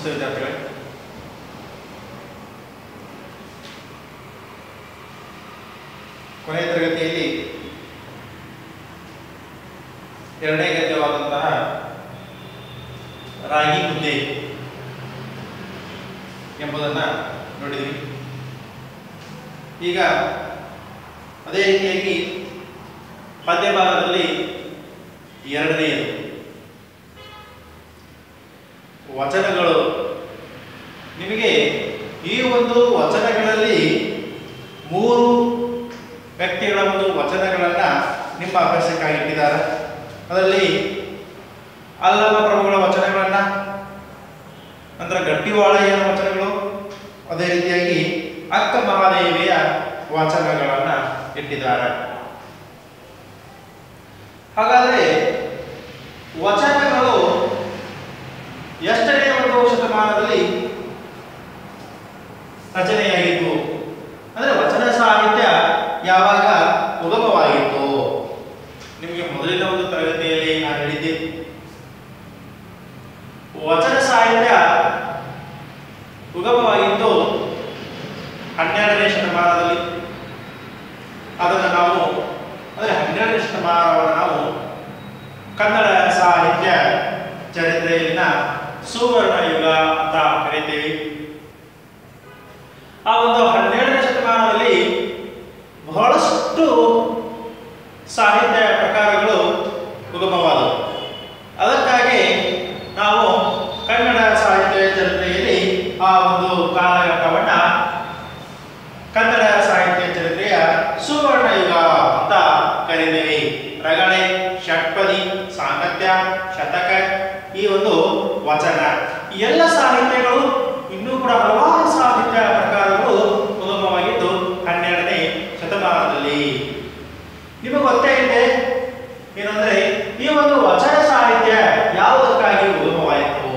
ನಮಸ್ತೆ ವಿದ್ಯಾರ್ಥಿಗಳೇ ಕೊನೆಯ ತರಗತಿಯಲ್ಲಿ ಎರಡನೇ ಗದ್ಯವಾದಂತಹ ರಾಗಿ ಮುದ್ದೆ ಎಂಬುದನ್ನು ನೋಡಿದ್ವಿ. ಈಗ ಅದೇ ರೀತಿಯಾಗಿ ಪದ್ಯ ಭಾಗದಲ್ಲಿ ಎರಡನೆಯದು. ವಚನಗಳು. ನಿಮಗೆ ಈ ಒಂದು ವಚನಗಳಲ್ಲಿ ಮೂರು ವ್ಯಕ್ತಿಗಳ ಒಂದು ವಚನಗಳನ್ನು ನಿಮ್ಮ ಅಭ್ಯಾಸಕ್ಕಾಗಿ ಇಟ್ಟಿದ್ದಾರೆ. ಅದರಲ್ಲಿ ಅಲ್ಲಮ ಪ್ರಭುಗಳ ವಚನಗಳನ್ನು, ನಂತರ ಗಟ್ಟಿವಾಳೆಯನ ವಚನಗಳು, ಅದೇ ರೀತಿಯಾಗಿ ಅಕ್ಕ ಮಹಾದೇವಿಯ ವಚನಗಳನ್ನು ಇಟ್ಟಿದ್ದಾರೆ. ಹಾಗಾದರೆ ವಚನಗಳು ಎಷ್ಟನೇ ಒಂದು ಶತಮಾನದಲ್ಲಿ ರಚನೆಯಾಗಿತ್ತು ಅಂದರೆ ವಚನ ಸಾಹಿತ್ಯ ಯಾವಾಗ ಉಗಮವಾಗಿತ್ತು ನಿಮಗೆ ಮೊದಲಿನ ಒಂದು ತರಗತಿಯಲ್ಲಿ ನಾನು ಹೇಳಿದ್ದೆ ವಚನ ಸಾಹಿತ್ಯ ಉಗಮವಾಗಿದ್ದು ಹನ್ನೆರಡನೇ ಶತಮಾನದಲ್ಲಿ ಅದನ್ನು ನಾವು ಅಂದರೆ ಹನ್ನೆರಡನೇ ಶತಮಾನವನ್ನು ನಾವು ಕನ್ನಡ ಸಾಹಿತ್ಯ ಚರಿತ್ರೆಯಲ್ಲಿನ ಸುವರ್ಣ ಯುಗ ಅಂತ ಕರೀತೀವಿ ಆ ಒಂದು ಹನ್ನೆರಡನೇ ಶತಮಾನದಲ್ಲಿ ಬಹಳಷ್ಟು ಸಾಹಿತ್ಯ ಪ್ರಕಾರಗಳು ಉಗಮವಾದವು ಅದಕ್ಕಾಗಿ ನಾವು ಕನ್ನಡ ಸಾಹಿತ್ಯ ಚರಿತ್ರೆಯಲ್ಲಿ ಆ ಒಂದು ಕಾಲಘಟ್ಟವನ್ನ ಕನ್ನಡ ಸಾಹಿತ್ಯ ಚರಿತ್ರೆಯ ಸುವರ್ಣ ಯುಗ ಅಂತ ಕರೀತೀವಿ ರಗಳೆ ಷಟ್ಪದಿ ಸಾಂಗತ್ಯ ಶತಕ ಈ ಒಂದು ವಚನ ಈ ಎಲ್ಲ ಸಾಹಿತ್ಯಗಳು ಇನ್ನೂ ಕೂಡ ಹಲವಾರು ಸಾಹಿತ್ಯ ಪ್ರಕಾರಗಳು ಉಗಮವಾಗಿದ್ದು ಹನ್ನೆರಡನೇ ಶತಮಾನದಲ್ಲಿ. ನಿಮಗೆ ಗೊತ್ತೇ ಇದೆ ಏನಂದ್ರೆ ಈ ಒಂದು ವಚನ ಸಾಹಿತ್ಯ ಯಾವುದಕ್ಕಾಗಿ ಉಗಮವಾಯಿತು?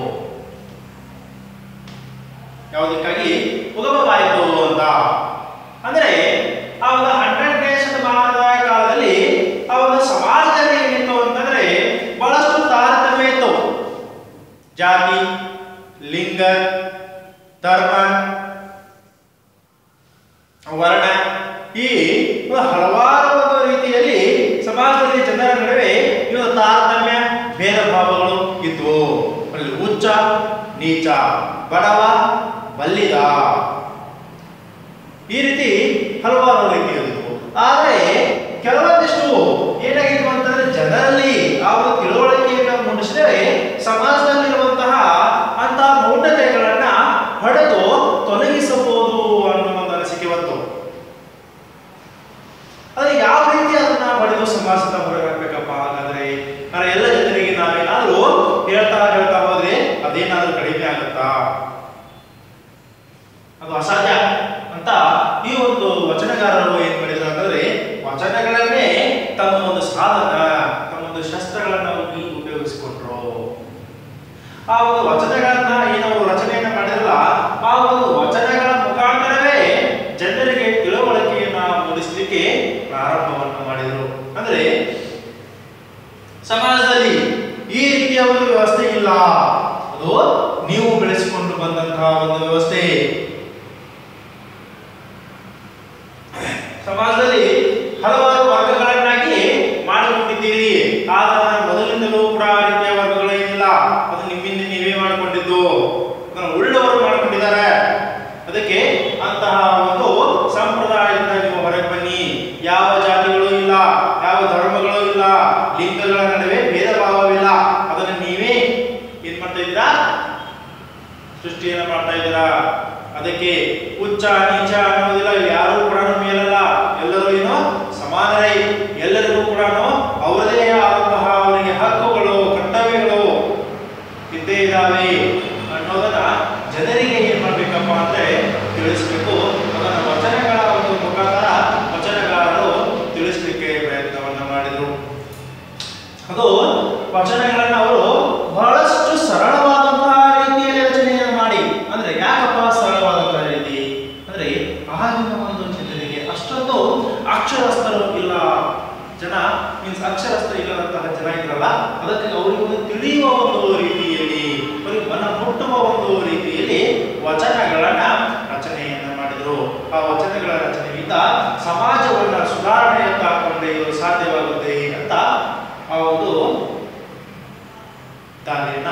ಯಾವುದಕ್ಕಾಗಿ ಉಗಮವಾಯಿತು ಅಂತ. ಅಂದ್ರೆ ಆ ಒಂದು ಹನ್ನೆರಡನೇ ಶತಮಾನದ ಕಾಲದಲ್ಲಿ ಆ ಒಂದು ಸಮಾಜದಲ್ಲಿ ಏನಿತ್ತು ಅಂತಂದ್ರೆ ಬಹಳಷ್ಟು ತಾರತಮ್ಯ ಇತ್ತು. ಜಾತಿ ಲಿಂಗ, ಧರ್ಮ, ವರ್ಣ ಈ ಹಲವಾರು ರೀತಿಯಲ್ಲಿ ಸಮಾಜದಲ್ಲಿ ಜನರ ನಡುವೆ ಇವು ತಾರತಮ್ಯ ಭೇದ ಭಾವಗಳು ಇದ್ವು. ಅಲ್ಲಿ ಉಚ್ಚ ನೀಚ, ಬಡವ ಬಲ್ಲಿದ ಈ ರೀತಿ ಹಲವಾರು ರೀತಿಯಲ್ಲಿ ಆದರೆ ಕೆಲವೊಂದಿಷ್ಟು ಏನಾಗಿತ್ತು ಅಂತಂದ್ರೆ ಜನರಲ್ಲಿ ಒಂದು ತಿಳುವಳಿಕೆಯನ್ನು ಮೂಡಿಸಿದರೆ ಸಮಾಜದಲ್ಲಿರುವಂತಹ ಅಂತ ಮೌಢ್ಯತೆಗಳನ್ನ ಹೊಡೆದು ತೊಲಗಿಸಬಹುದು ಅನ್ನೋ ಒಂದು ಅನಿಸಿಕೆ ಬಂತು ಅದು ಯಾವ ರೀತಿ ಅದನ್ನ ಹೊಡೆದು ಸಮಾಜದ ಹೊರಗೆ ಹಾಕ್ಬೇಕಪ್ಪ ಹಾಗಾದ್ರೆ ನಾನು ಎಲ್ಲ ಜನರಿಗೆ ನಾವೇನಾದ್ರೂ ಹೇಳ್ತಾ ಹೇಳ್ತಾ ಹೋದ್ರೆ ಅದೇನಾದ್ರೂ ಕಡಿಮೆ ಆಗುತ್ತಾ ಅದು ಅಸಾಧ್ಯ ಅಂತ ಈ ಒಂದು ವಚನಕಾರರು ಏನ್ ಮಾಡಿದ್ರು ಅಂತಂದ್ರೆ ವಚನಗಳನ್ನೇ ತಮ್ಮ ಒಂದು ಸಾಧನ ತಮ್ಮ ಒಂದು ಶಸ್ತ್ರಗಳನ್ನ ಉಪಯೋಗಿ- ಉಪಯೋಗಿಸಿಕೊಂಡ್ರು ಆ ಒಂದು ವಚನಗಳನ್ನ ಏನು ಅವರು ರಚನೆಯನ್ನ ಮಾಡಿರಲ್ಲ ಆ ಒಂದು ವಚನಗಳ ಮುಖಾಂತರವೇ ಜನರಿಗೆ ತಿಳುವಳಿಕೆಯನ್ನ ಮೂಡಿಸಲಿಕ್ಕೆ ಪ್ರಾರಂಭವನ್ನು ಮಾಡಿದರು ಅಂದ್ರೆ ಸಮಾಜದಲ್ಲಿ ಈ ರೀತಿಯ ಒಂದು ವ್ಯವಸ್ಥೆ ಇಲ್ಲ ಅದು ನೀವು ಬೆಳೆಸಿಕೊಂಡು ಬಂದಂತಹ ಒಂದು ವ್ಯವಸ್ಥೆ ಸಮಾಜದಲ್ಲಿ ಹಲವಾರು ವರ್ಗಗಳನ್ನಾಗಿ ಮಾಡಿಕೊಂಡಿದ್ದೀರಿ ಆದ್ರೆ ಮೊದಲಿಂದಲೂ ಕೂಡ ಆ ರೀತಿಯ ವರ್ಗಗಳೇನಿಲ್ಲ ಅದು ನಿಮ್ಮಿಂದ ನೀವೇ ಮಾಡಿಕೊಂಡಿದ್ದು ಅದನ್ನು ಉಳ್ಳವರು ಮಾಡಿಕೊಂಡಿದ್ದಾರೆ ಅದಕ್ಕೆ ಅಂತಹ ಒಂದು ಸಂಪ್ರದಾಯದಿಂದ ನೀವು ಹೊರಗೆ ಬನ್ನಿ ಯಾವ ಜಾತಿಗಳು ಇಲ್ಲ ಯಾವ ಧರ್ಮಗಳು ಇಲ್ಲ ಲಿಂಗಗಳ ನಡುವೆ ಭೇದ ಭಾವವಿಲ್ಲ ಅದನ್ನು ನೀವೇ ಏನ್ ಮಾಡ್ತಾ ಇದ್ದೀರಾ ಸೃಷ್ಟಿಯನ್ನ ಮಾಡ್ತಾ ಇದ್ದೀರಾ ಅದಕ್ಕೆ ಉಚ್ಚ ವಚನಗಳನ್ನ ರಚನೆಯನ್ನ ಮಾಡಿದ್ರು. ಆ ವಚನಗಳ ರಚನೆಯಿಂದ ಸಮಾಜವನ್ನ ಸುಧಾರಣೆಯತ್ತ ಕೊಂಡೊಯ್ಯಲು ಸಾಧ್ಯವಾಗುತ್ತೆ ಅಂತ ಅವರು ದಾರಿಯನ್ನ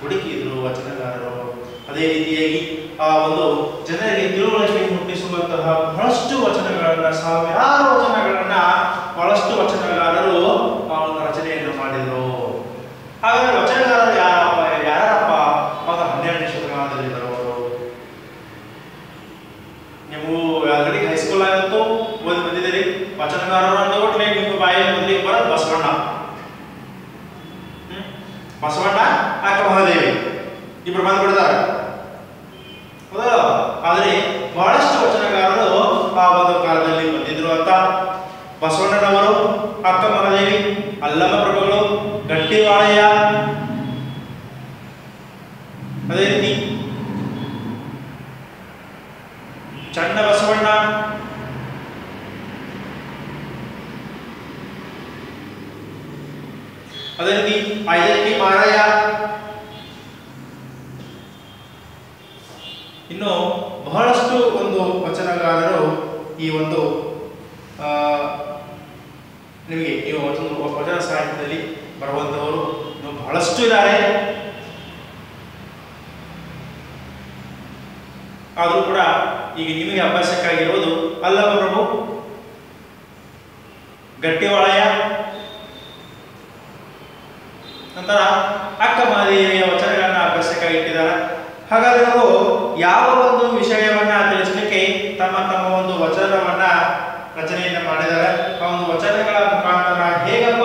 ಹುಡುಕಿದ್ರು ವಚನಗಾರರು. ಅದೇ ರೀತಿಯಾಗಿ ಆ ಒಂದು ಜನರಿಗೆ ತಿಳುವಳಿಕೆ ಮುಟ್ಟಿಸುವಂತಹ ಬಹಳಷ್ಟು ವಚನಗಳನ್ನ ಸಾವಿರಾರು ವಚನ ಬಸವಣ್ಣ ಡಾಕ್ಟರ್ ಮಹಾದೇವಿ ಇಬ್ರು ಬಂದ್ಬಿಡ್ತಾರೆ ಹೌದಾ ಆದರೆ ಬಹಳಷ್ಟು ವಚನಕಾರರು ಆ ಒಂದು ಕಾಲದಲ್ಲಿ ಬಂದಿದ್ರು ಅಂತ ಬಸವಣ್ಣನವರು ಅಕ್ಕ ಮಹಾದೇವಿ ಅಲ್ಲಮ ಪ್ರಭುಗಳು ಗಟ್ಟಿವಾಳೆಯ ಅದೇ ರೀತಿ ಚಂಡ ಬಸವಣ್ಣ ಅದೇ ರೀತಿ ಐ ಎಲ್ ಟಿ ಮಾಡಯ್ಯ ಇನ್ನು ಬಹಳಷ್ಟು ಒಂದು ವಚನಗಾರರು ಈ ಒಂದು ನಿಮಗೆ ಈ ಒಂದು ವಚನ ಸಾಹಿತ್ಯದಲ್ಲಿ ಬರುವಂಥವರು ಬಹಳಷ್ಟು ಇದ್ದಾರೆ. ಆದರೂ ಕೂಡ ಈಗ ನಿಮಗೆ ಅಭ್ಯಾಸಕ್ಕಾಗಿರುವುದು ಅಲ್ಲವ ಪ್ರಭು ಗಟ್ಟಿವಾಳಯ ನಂತರ ಅಕ್ಕ ಮಹಾದೇವಿಯ ವಚನಗಳನ್ನು ಅಭ್ಯಾಸಕ್ಕಾಗಿ ಇಟ್ಟಿದ್ದಾರೆ. ಹಾಗಾದ್ರೆ ಅವರು ಯಾವ ಒಂದು ವಿಷಯವನ್ನ ತಿಳಿಸಲಿಕ್ಕೆ ತಮ್ಮ ತಮ್ಮ ಒಂದು ವಚನವನ್ನ ರಚನೆಯನ್ನು ಮಾಡಿದ್ದಾರೆ. ಆ ಒಂದು ವಚನಗಳ ಮುಖಾಂತರ ಹೇಗಪ್ಪ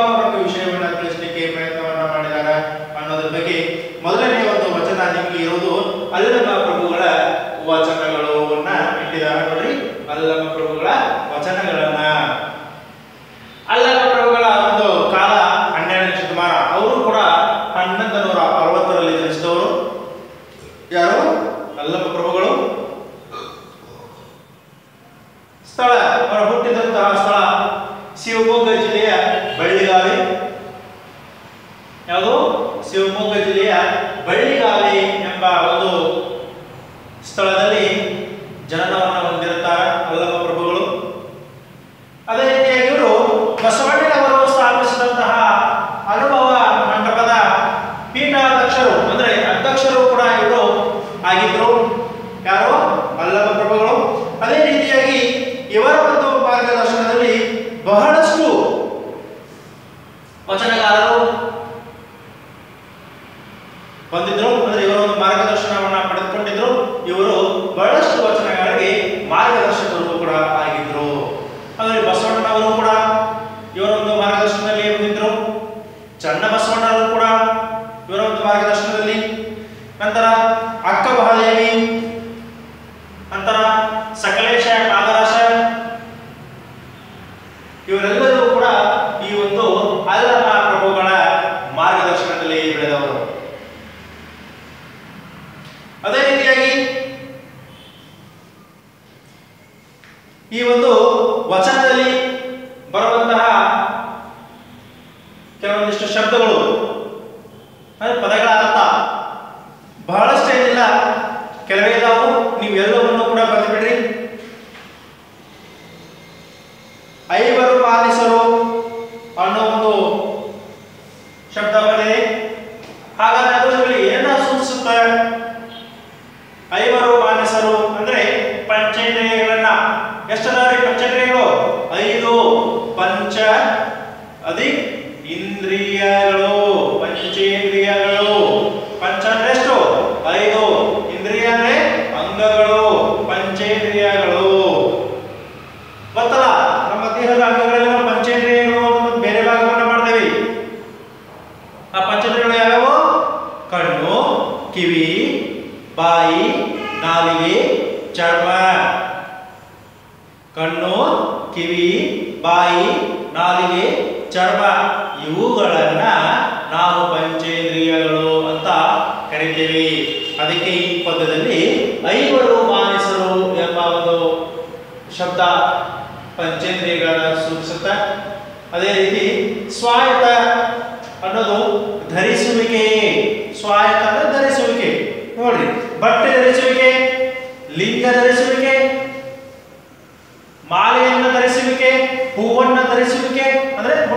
ईवर बालिश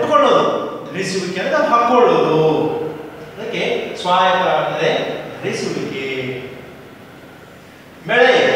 ಉಟ್ಕೊಳ್ಳೋದು ಧರಿಸುವಿಕೆ ಅಂದ್ರೆ ಹಾಕೊಳ್ಳೋದು. ಅದಕ್ಕೆ ಸ್ವಾಯತ್ತ ಆಗ್ತದೆ ಧರಿಸುವಿಕೆ. ಮೇಳೆ.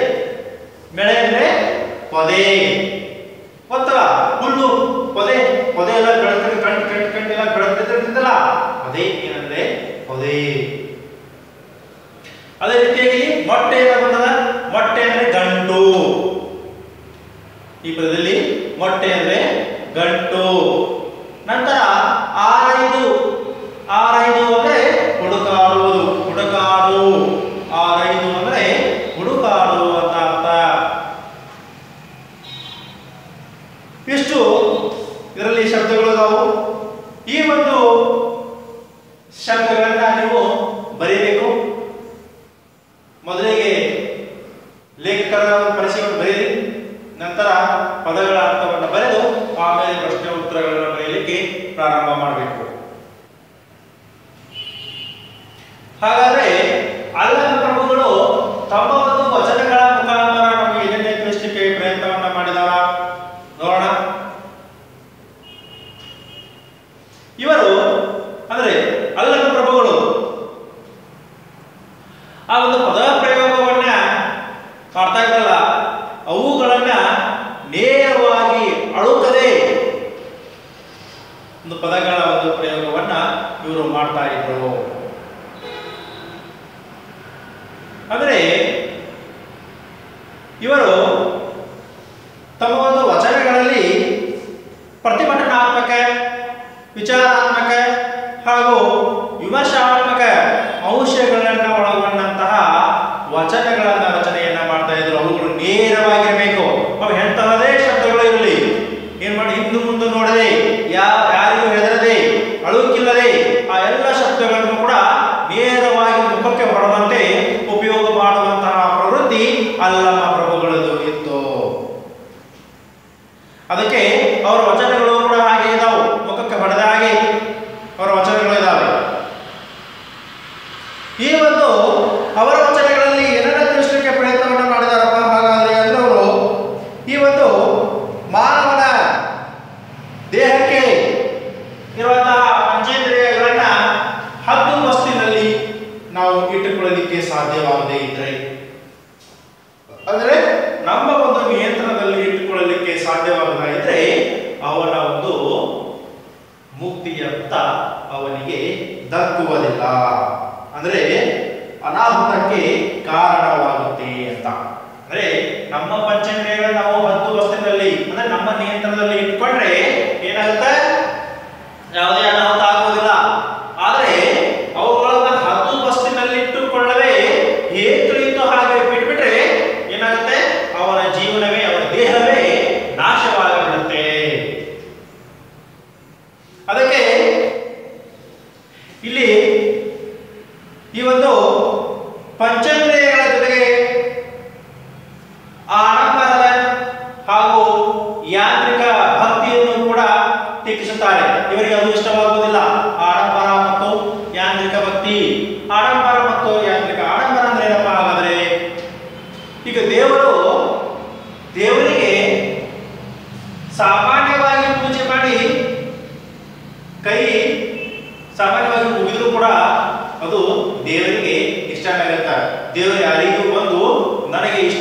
സാധ്യമാവുകയില്ല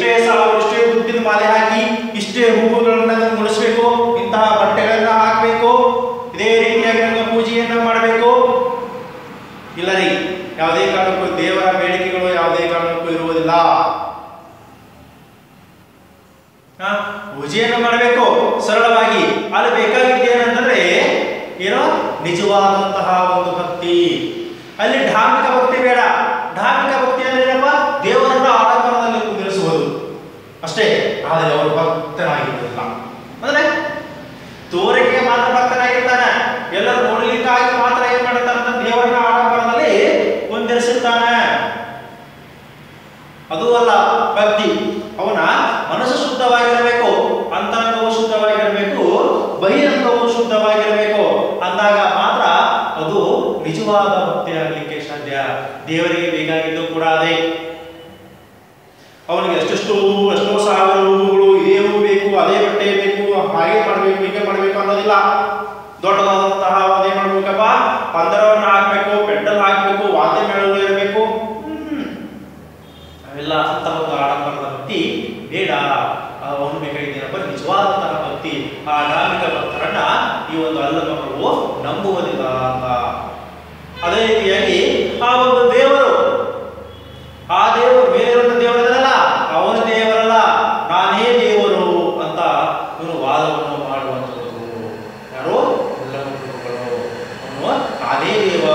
निष्ठे सर्वनिष्ठे दुर्बिन माले ಅಂತ ಒಂದು ಆಡಂಬರದ ಭಕ್ತಿ ಬೇಡ. ಅವನು ಬೇಕಾಗಿದ್ದೇನಪ್ಪ ನಿಜವಾದಂತಹ ಭಕ್ತಿ. ಆ ಧಾರ್ಮಿಕ ಭಕ್ತರನ್ನ ಈ ಒಂದು ಅಲ್ಲ ಪ್ರಭು ನಂಬುವುದಿಲ್ಲ ಅಂತ. ಅದೇ ರೀತಿಯಾಗಿ ಆ ಒಂದು ದೇವರು ಆ ದೇವರು ಬೇರೆಯವರ ದೇವರಲ್ಲ ಅವನ ದೇವರಲ್ಲ ನಾನೇ ದೇವರು ಅಂತ ಇವನು ವಾದವನ್ನು ಮಾಡುವಂಥದ್ದು ಯಾರು ಅಲ್ಲಮ ಪ್ರಭುಗಳು ಅವನು ನಾನೇ ದೇವ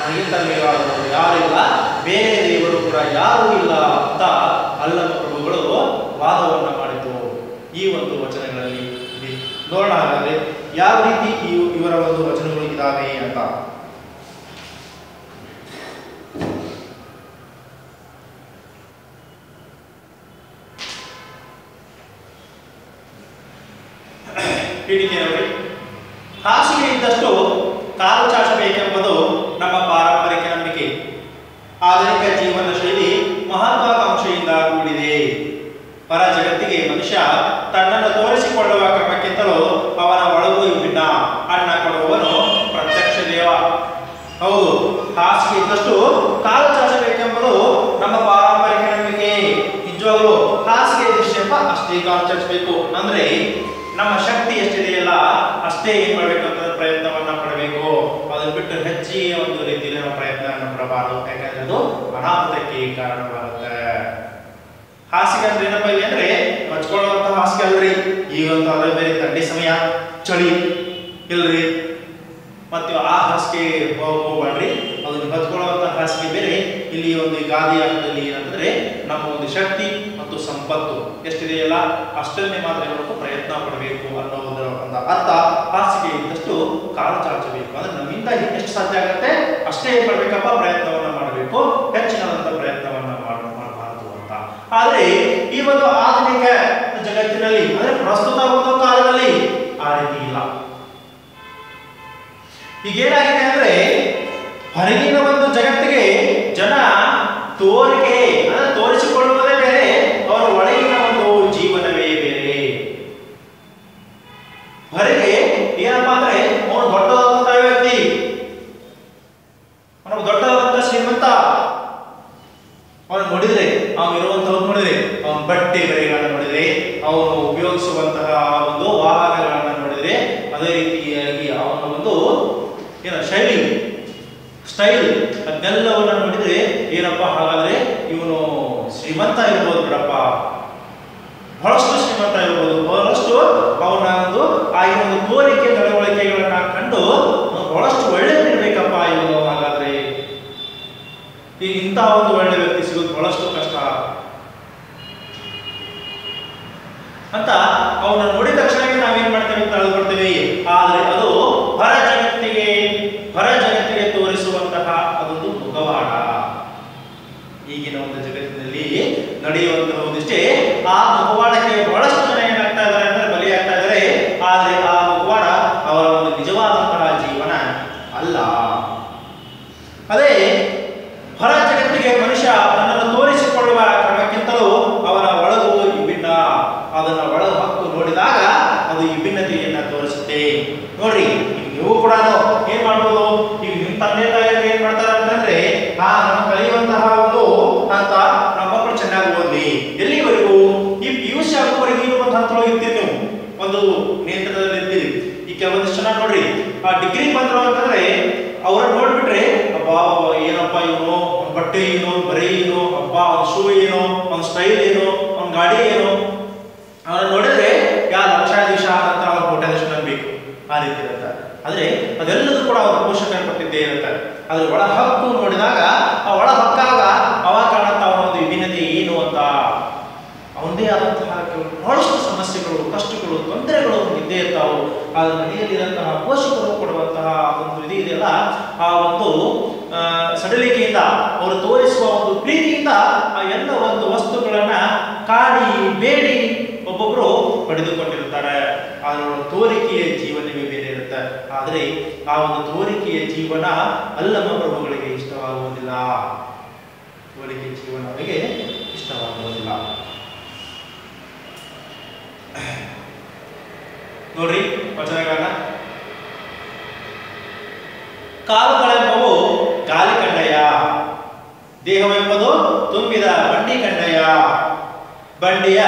ನನಗಿಂತ ಮೇಲಾದವರು ಯಾರಿಲ್ಲ ಬೇರೆ ದೇವರು ಕೂಡ ಯಾರೂ ಇಲ್ಲ ಅಂತ ಅಲ್ಲಮ ಪ್ರಭುಗಳು ವಾದವನ್ನು ಮಾಡಿತು ಈ ಒಂದು ವಚನಗಳಲ್ಲಿ ಇದೆ. ನೋಡೋಣ ಹಾಗಾದ್ರೆ ಯಾವ ರೀತಿ ಇವರ ಒಂದು ವಚನಗಳು ಇದಾವೆ ಅಂತ? ಪೀಠಿಕೆ ನೋಡಿ ಇದ್ದಷ್ಟು ಕಾಲು ನಮ್ಮ ಪಾರಂಪರಿಕ ನಂಬಿಕೆ ಆಧುನಿಕ ಜೀವನ ಶೈಲಿ ಮಹತ್ವಾಕಾಂಕ್ಷೆಯಿಂದ ಕೂಡಿದೆ ಪರ ಜಗತ್ತಿಗೆ ಮನುಷ್ಯ ತನ್ನನ್ನು ತೋರಿಸಿಕೊಳ್ಳುವ ಕ್ರಮಕ್ಕಿಂತಲೂ ಅವನ ಒಳಗೂ ವಿಭಿನ್ನ ಅನ್ನ ಕೊಡುವವನು ಪ್ರತ್ಯಕ್ಷ ದೇವ. ಹೌದು, ಹಾಸಿಗೆ ಇದ್ದಷ್ಟು ಕಾಲು ಚಾಚಬೇಕೆಂಬುದು ನಮ್ಮ ಪಾರಂಪರಿಕ ನಂಬಿಕೆ. ನಿಜವಾಗಲೂ ಹಾಸಿಗೆ ಎಷ್ಟಪ್ಪ ಅಷ್ಟೇ ಕಾಲು ಚಾಚಬೇಕು. ಅಂದ್ರೆ ನಮ್ಮ ಶಕ್ತಿ ಎಷ್ಟಿದೆಯಲ್ಲ, ಅಷ್ಟೇ ಏನ್ ಅಂತ ಪ್ರಯತ್ನವನ್ನ ಪಡಬೇಕು. ಅದನ್ನ ಬಿಟ್ಟು ಹೆಚ್ಚಿ ಒಂದು ರೀತಿಯಲ್ಲಿ ನಾವು ಪ್ರಯತ್ನವನ್ನು ಪಡಬಾರದು. ಯಾಕಂದ್ರೆ ಅದು ಅನಾಹುತಕ್ಕೆ ಕಾರಣವಾಗುತ್ತೆ. ಹಾಸಿಗೆ ಅಂದ್ರೆ ಏನಪ್ಪ ಇಲ್ಲಿ ಅಂದ್ರೆ ಹಚ್ಕೊಳ್ಳುವಂತಹ ಹಾಸಿಗೆ ಅಲ್ರಿ. ಈಗಂತೂ ಅದೇ ಬೇರೆ ಥಂಡಿ ಸಮಯ. ಚಳಿ. ಇಲ್ರಿ. ಮತ್ತು ಆ ಹಾಸಿಗೆ ಹೋಗ್- ಹೋಗ್ಬೇಡ್ರಿ. ಅದನ್ನು ಹತ್ಕೊಳ್ಳುವಂಥ ಹಾಸಿಗೆ ಬೇರೆ. ಇಲ್ಲಿ ಒಂದು ಗಾದಿ ಆಗದಲ್ಲಿ ಏನಂತಂದ್ರೆ ನಮ್ಮ ಒಂದು ಶಕ್ತಿ ಮತ್ತು ಸಂಪತ್ತು ಎಷ್ಟಿದೆಯಲ್ಲ ಅಷ್ಟನ್ನೇ ಮಾತ್ರ ಏನ್ಬೇಕು ಪ್ರಯತ್ನ ಪಡಬೇಕು ಅನ್ನೋ ಒಂದು ಅರ್ಥ ಹಾಸಿಗೆ ಇದ್ದಷ್ಟು ಕಾಲು ಚಾಚಬೇಕು. ಅಂದ್ರೆ ನಮ್ಮಿಂದ ಎಷ್ಟು ಸಾಧ್ಯ ಆಗುತ್ತೆ? ಅಷ್ಟೇ ಏನ್ ಮಾಡ್ಬೇಕಪ್ಪ ಪ್ರಯತ್ನವನ್ನ ಮಾಡಬೇಕು. ಹೆಚ್ಚಿನದಂತ ಪ್ರಯತ್ನವನ್ನ ಮಾಡ ಮಾಡಬಾರದು ಅಂತ. ಆದ್ರೆ ಒಂದು ಆಧುನಿಕ ಜಗತ್ತಿನಲ್ಲಿ, ಅಂದ್ರೆ ಪ್ರಸ್ತುತ ಒಂದು ಕಾಲದಲ್ಲಿ ಆ ರೀತಿ ಇಲ್ಲ. ಈಗೇನಾಗಿದೆ ಅಂದ್ರೆ ಹೊರಗಿನ ಒಂದು ಜಗತ್ತಿಗೆ ಜನ ತೋರಿಕೆ ಅಂದ್ರೆ ತೋರಿಸಿಕೊಳ್ಳುವುದೇ ಬೇರೆ ಅವರ ಒಳಗಿನ ಒಂದು ಜೀವನವೇ ಬೇರೆ ಹೊರಗೆ ಏನಪ್ಪಾ ಅಂದ್ರೆ ಅವನು ದೊಡ್ಡದಾದಂತಹ ವ್ಯಕ್ತಿ ಅವನು ದೊಡ್ಡದಾದಂತಹ ಶ್ರೀಮಂತ ಅವನು ನೋಡಿದ್ರೆ ಅವನು ಇರುವಂತಹದ್ದು ನೋಡಿದ್ರೆ ಅವನ ಬಟ್ಟೆ ನೋಡಿದರೆ, ಅವನು ಉಪಯೋಗಿಸುವಂತಹ ಒಂದು ವಾಹನಗಳನ್ನು ನೋಡಿದ್ರೆ, ಅದೇ ರೀತಿಯಾಗಿ ಅವನ ಒಂದು ಏನ ಶೈಲಿ, ಸ್ಟೈಲ್ ಅದನ್ನೆಲ್ಲವನ್ನ ನೋಡಿದ್ರೆ, ಏನಪ್ಪ ಹಾಗಾದ್ರೆ ಇವನು ಶ್ರೀಮಂತ ಇರ್ಬೋದು ಬಿಡಪ್ಪ ಬಹಳಷ್ಟು ಶ್ರೀಮಂತ ಇರ್ಬೋದು ಬಹಳಷ್ಟು ಅವನ ಒಂದು, ಆ ಒಂದು ತೋರಿಕೆ ನಡವಳಿಕೆಗಳನ್ನ ಕಂಡು ಬಹಳಷ್ಟು ಬಹಳಷ್ಟು ಇರಬೇಕಪ್ಪ ಇವನು ಹಾಗಾದ್ರೆ. ಈಗ ಇಂತಹ ಒಂದು ಒಳ್ಳೆ ವ್ಯಕ್ತಿ ಸಿಗೋದು ಬಹಳಷ್ಟು ಅಂತ ಅವನ ನೋಡಿದ ತಕ್ಷಣ ನಾವೇನ್ ಮಾಡ್ತೇವೆ ಅಂತ ಅಳ್ಕೊಳ್ತೇವೆ ಆದ್ರೆ ಅದು ಹೊರ ಜಗತ್ತಿಗೆ ಹೊರ ಜಗತ್ತಿಗೆ ತೋರಿಸುವಂತಹ ಅದೊಂದು ಮುಖವಾಡ ಈಗಿನ ಒಂದು ಜಗತ್ತಿನಲ್ಲಿ ನಡೆಯುವಂತಹ ಒಂದಿಷ್ಟೇ ಆ ಮುಖವಾಡಕ್ಕೆ ಬಹಳಷ್ಟು ಜನ ಏನಾಗ್ತಾ ಇದ್ದಾರೆ ಅಂದ್ರೆ ಬಲಿಯಾಗ್ತಾ ಇದ್ದಾರೆ ಆದ್ರೆ ಆ ಮುಖವಾಡ ಅವರ ಒಂದು ನಿಜವಾದಂತಹ ಜೀವನ ಅಲ್ಲ ಅದೇ ಹೊರ ಜಗತ್ತಿಗೆ ಮನುಷ್ಯ ತನ್ನನ್ನು ತೋರಿಸಿಕೊಳ್ಳುವ ಕ್ರಮಕ್ಕಿಂತಲೂ ಅವನ ಒಳಗು ವಿಭಿನ್ನ ಅದನ್ನ ಒಳ ಹಕ್ಕು ನೋಡಿದಾಗ ಅದು ವಿಭಿನ್ನತೆಯನ್ನ ತೋರಿಸುತ್ತೆ ನೋಡ್ರಿ ಈಗ ನೀವು ಕೂಡ ಏನ್ ಮಾಡ್ಬೋದು ಈಗ ನಿಮ್ ತಂದೆ ತಾಯಿಯರು ಏನ್ ಮಾಡ್ತಾರೆ ಅಂತಂದ್ರೆ ಆ ನಮ್ಮ ಕಲಿಯುವಂತಹ ಒಂದು ಹಂತ ನಮ್ಮ ಮಕ್ಕಳು ಚೆನ್ನಾಗಿ ಓದ್ಲಿ ಎಲ್ಲಿವರೆಗೂ ಈ ಪಿ ಯು ಸಿ ಆಗುವವರೆಗೆ ಈ ಒಂದು ನಿಯಂತ್ರಣದಲ್ಲಿ ಈ ಕೆಲವೊಂದಿಷ್ಟು ಜನ ನೋಡ್ರಿ. ಆ ಡಿಗ್ರಿ ಬಂದ್ರು ಅಂತಂದ್ರೆ ಅವ್ರ ನೋಡ್ಬಿಟ್ರೆ, ಅಬ್ಬಾ, ಏನಪ್ಪ ಇವನು? ಬಟ್ಟೆ ಏನು? ಬರೀ ಏನು? ಅಬ್ಬ, ಅವ್ನ ಶೂ ಏನು? ಅವ್ನ ಸ್ಟೈಲ್ ಏನು? ಅವ್ನ ಗಾಡಿ ಏನು? ಅವನ ನೋಡಿದ್ರೆ, ಯಾ ಲಕ್ಷಾಧೀಶ ಅಂತ ಅವ್ರ ಕೋಟ್ಯಾಧೀಶ ಬೇಕು. ಆ ರೀತಿ ಅಂತ ಆದ್ರೆ ಅದೆಲ್ಲದೂ ಕೂಡ ಅವ್ರ ಪೋಷಕರು ಕೊಟ್ಟಿದ್ದೇ ಅಂತ ಅದ್ರ ಒಳ ಹಕ್ಕು ನೋಡಿದಾಗ, ಆ ಒಳ ಹಕ್ಕಾಗ ಅದರ ಮನೆಯಲ್ಲಿರುವಂತಹ ಪೋಷಕರು ಕೊಡುವಂತಹ ಒಂದು ವಿಧಿ ಇದೆಯಲ್ಲ, ಆ ಒಂದು ಸಡಲಿಕೆಯಿಂದ ಅವರು ತೋರಿಸುವ ಒಂದು ಪ್ರೀತಿಯಿಂದ ಆ ಎಲ್ಲ ಒಂದು ವಸ್ತುಗಳನ್ನ ಕಾಡಿ, ಬೇಡಿ ಒಬ್ಬೊಬ್ಬರು ಪಡೆದುಕೊಂಡಿರ್ತಾರೆ ಅದರ ತೋರಿಕೆಯ ಜೀವನವೇ ಬೇರೆ ಇರುತ್ತೆ. ಆದರೆ ಆ ಒಂದು ತೋರಿಕೆಯ ಜೀವನ ಅಲ್ಲಮ್ಮ ಪ್ರಭುಗಳಿಗೆ ಇಷ್ಟವಾಗುವುದಿಲ್ಲ. ತೋರಿಕೆ ಜೀವನ ಅವರಿಗೆ ಇಷ್ಟವಾಗುವುದಿಲ್ಲ. ನೋಡ್ರಿ ವಚನಗಳನ್ನ ಕಾಲುಗಳೆಂಬವು ಗಾಲಿ ಕಂಡಯ ದೇಹವೆಂಬುದು ತುಂಬಿದ ಬಂಡಿ ಕಂಡಯ ಬಂಡಿಯ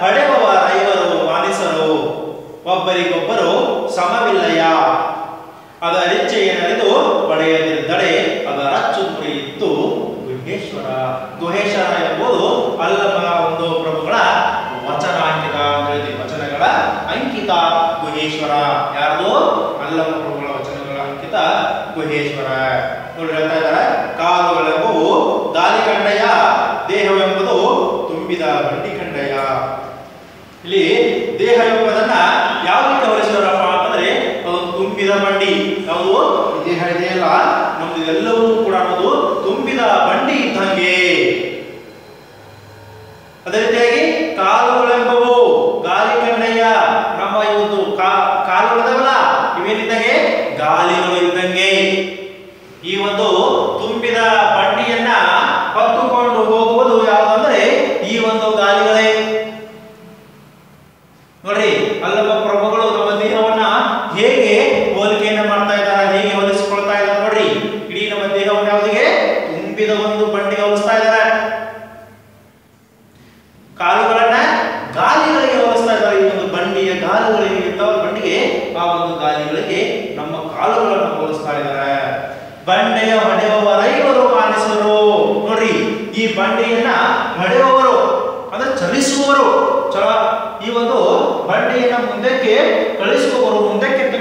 ಪಡೆಯುವ ಐವರು ಮಾನಿಸರು ಒಬ್ಬರಿಗೊಬ್ಬರು ಸಮವಿಲ್ಲಯ ಅದರ ಏನರಿದು ಪಡೆಯದಿದ್ದರೆ ಅದರ ಚುಂಬುರಿ ಇತ್ತು ಗುಹೇಶ್ವರ ಗುಹೇಶ್ವರ ಎಂಬುದು Allah mengumpulkan wacana kita, gue hei suara, mulai dari tanya ಜೊತೆಗೆ ನಮ್ಮ ಕಾಲುಗಳನ್ನು ಹೋಲಿಸ್ತಾ ಇದ್ದಾರೆ. ಬಂಡೆಯ ಹೊಡೆಯುವವರ ಇವರು ಕಾಣಿಸರು. ನೋಡ್ರಿ, ಈ ಬಂಡೆಯನ್ನ ಹೊಡೆಯುವವರು ಅಂದ್ರೆ ಚಲಿಸುವವರು. ಚಲ. ಈ ಒಂದು ಬಂಡೆಯನ್ನ ಮುಂದಕ್ಕೆ ಕಳಿಸುವವರು, ಮುಂದಕ್ಕೆ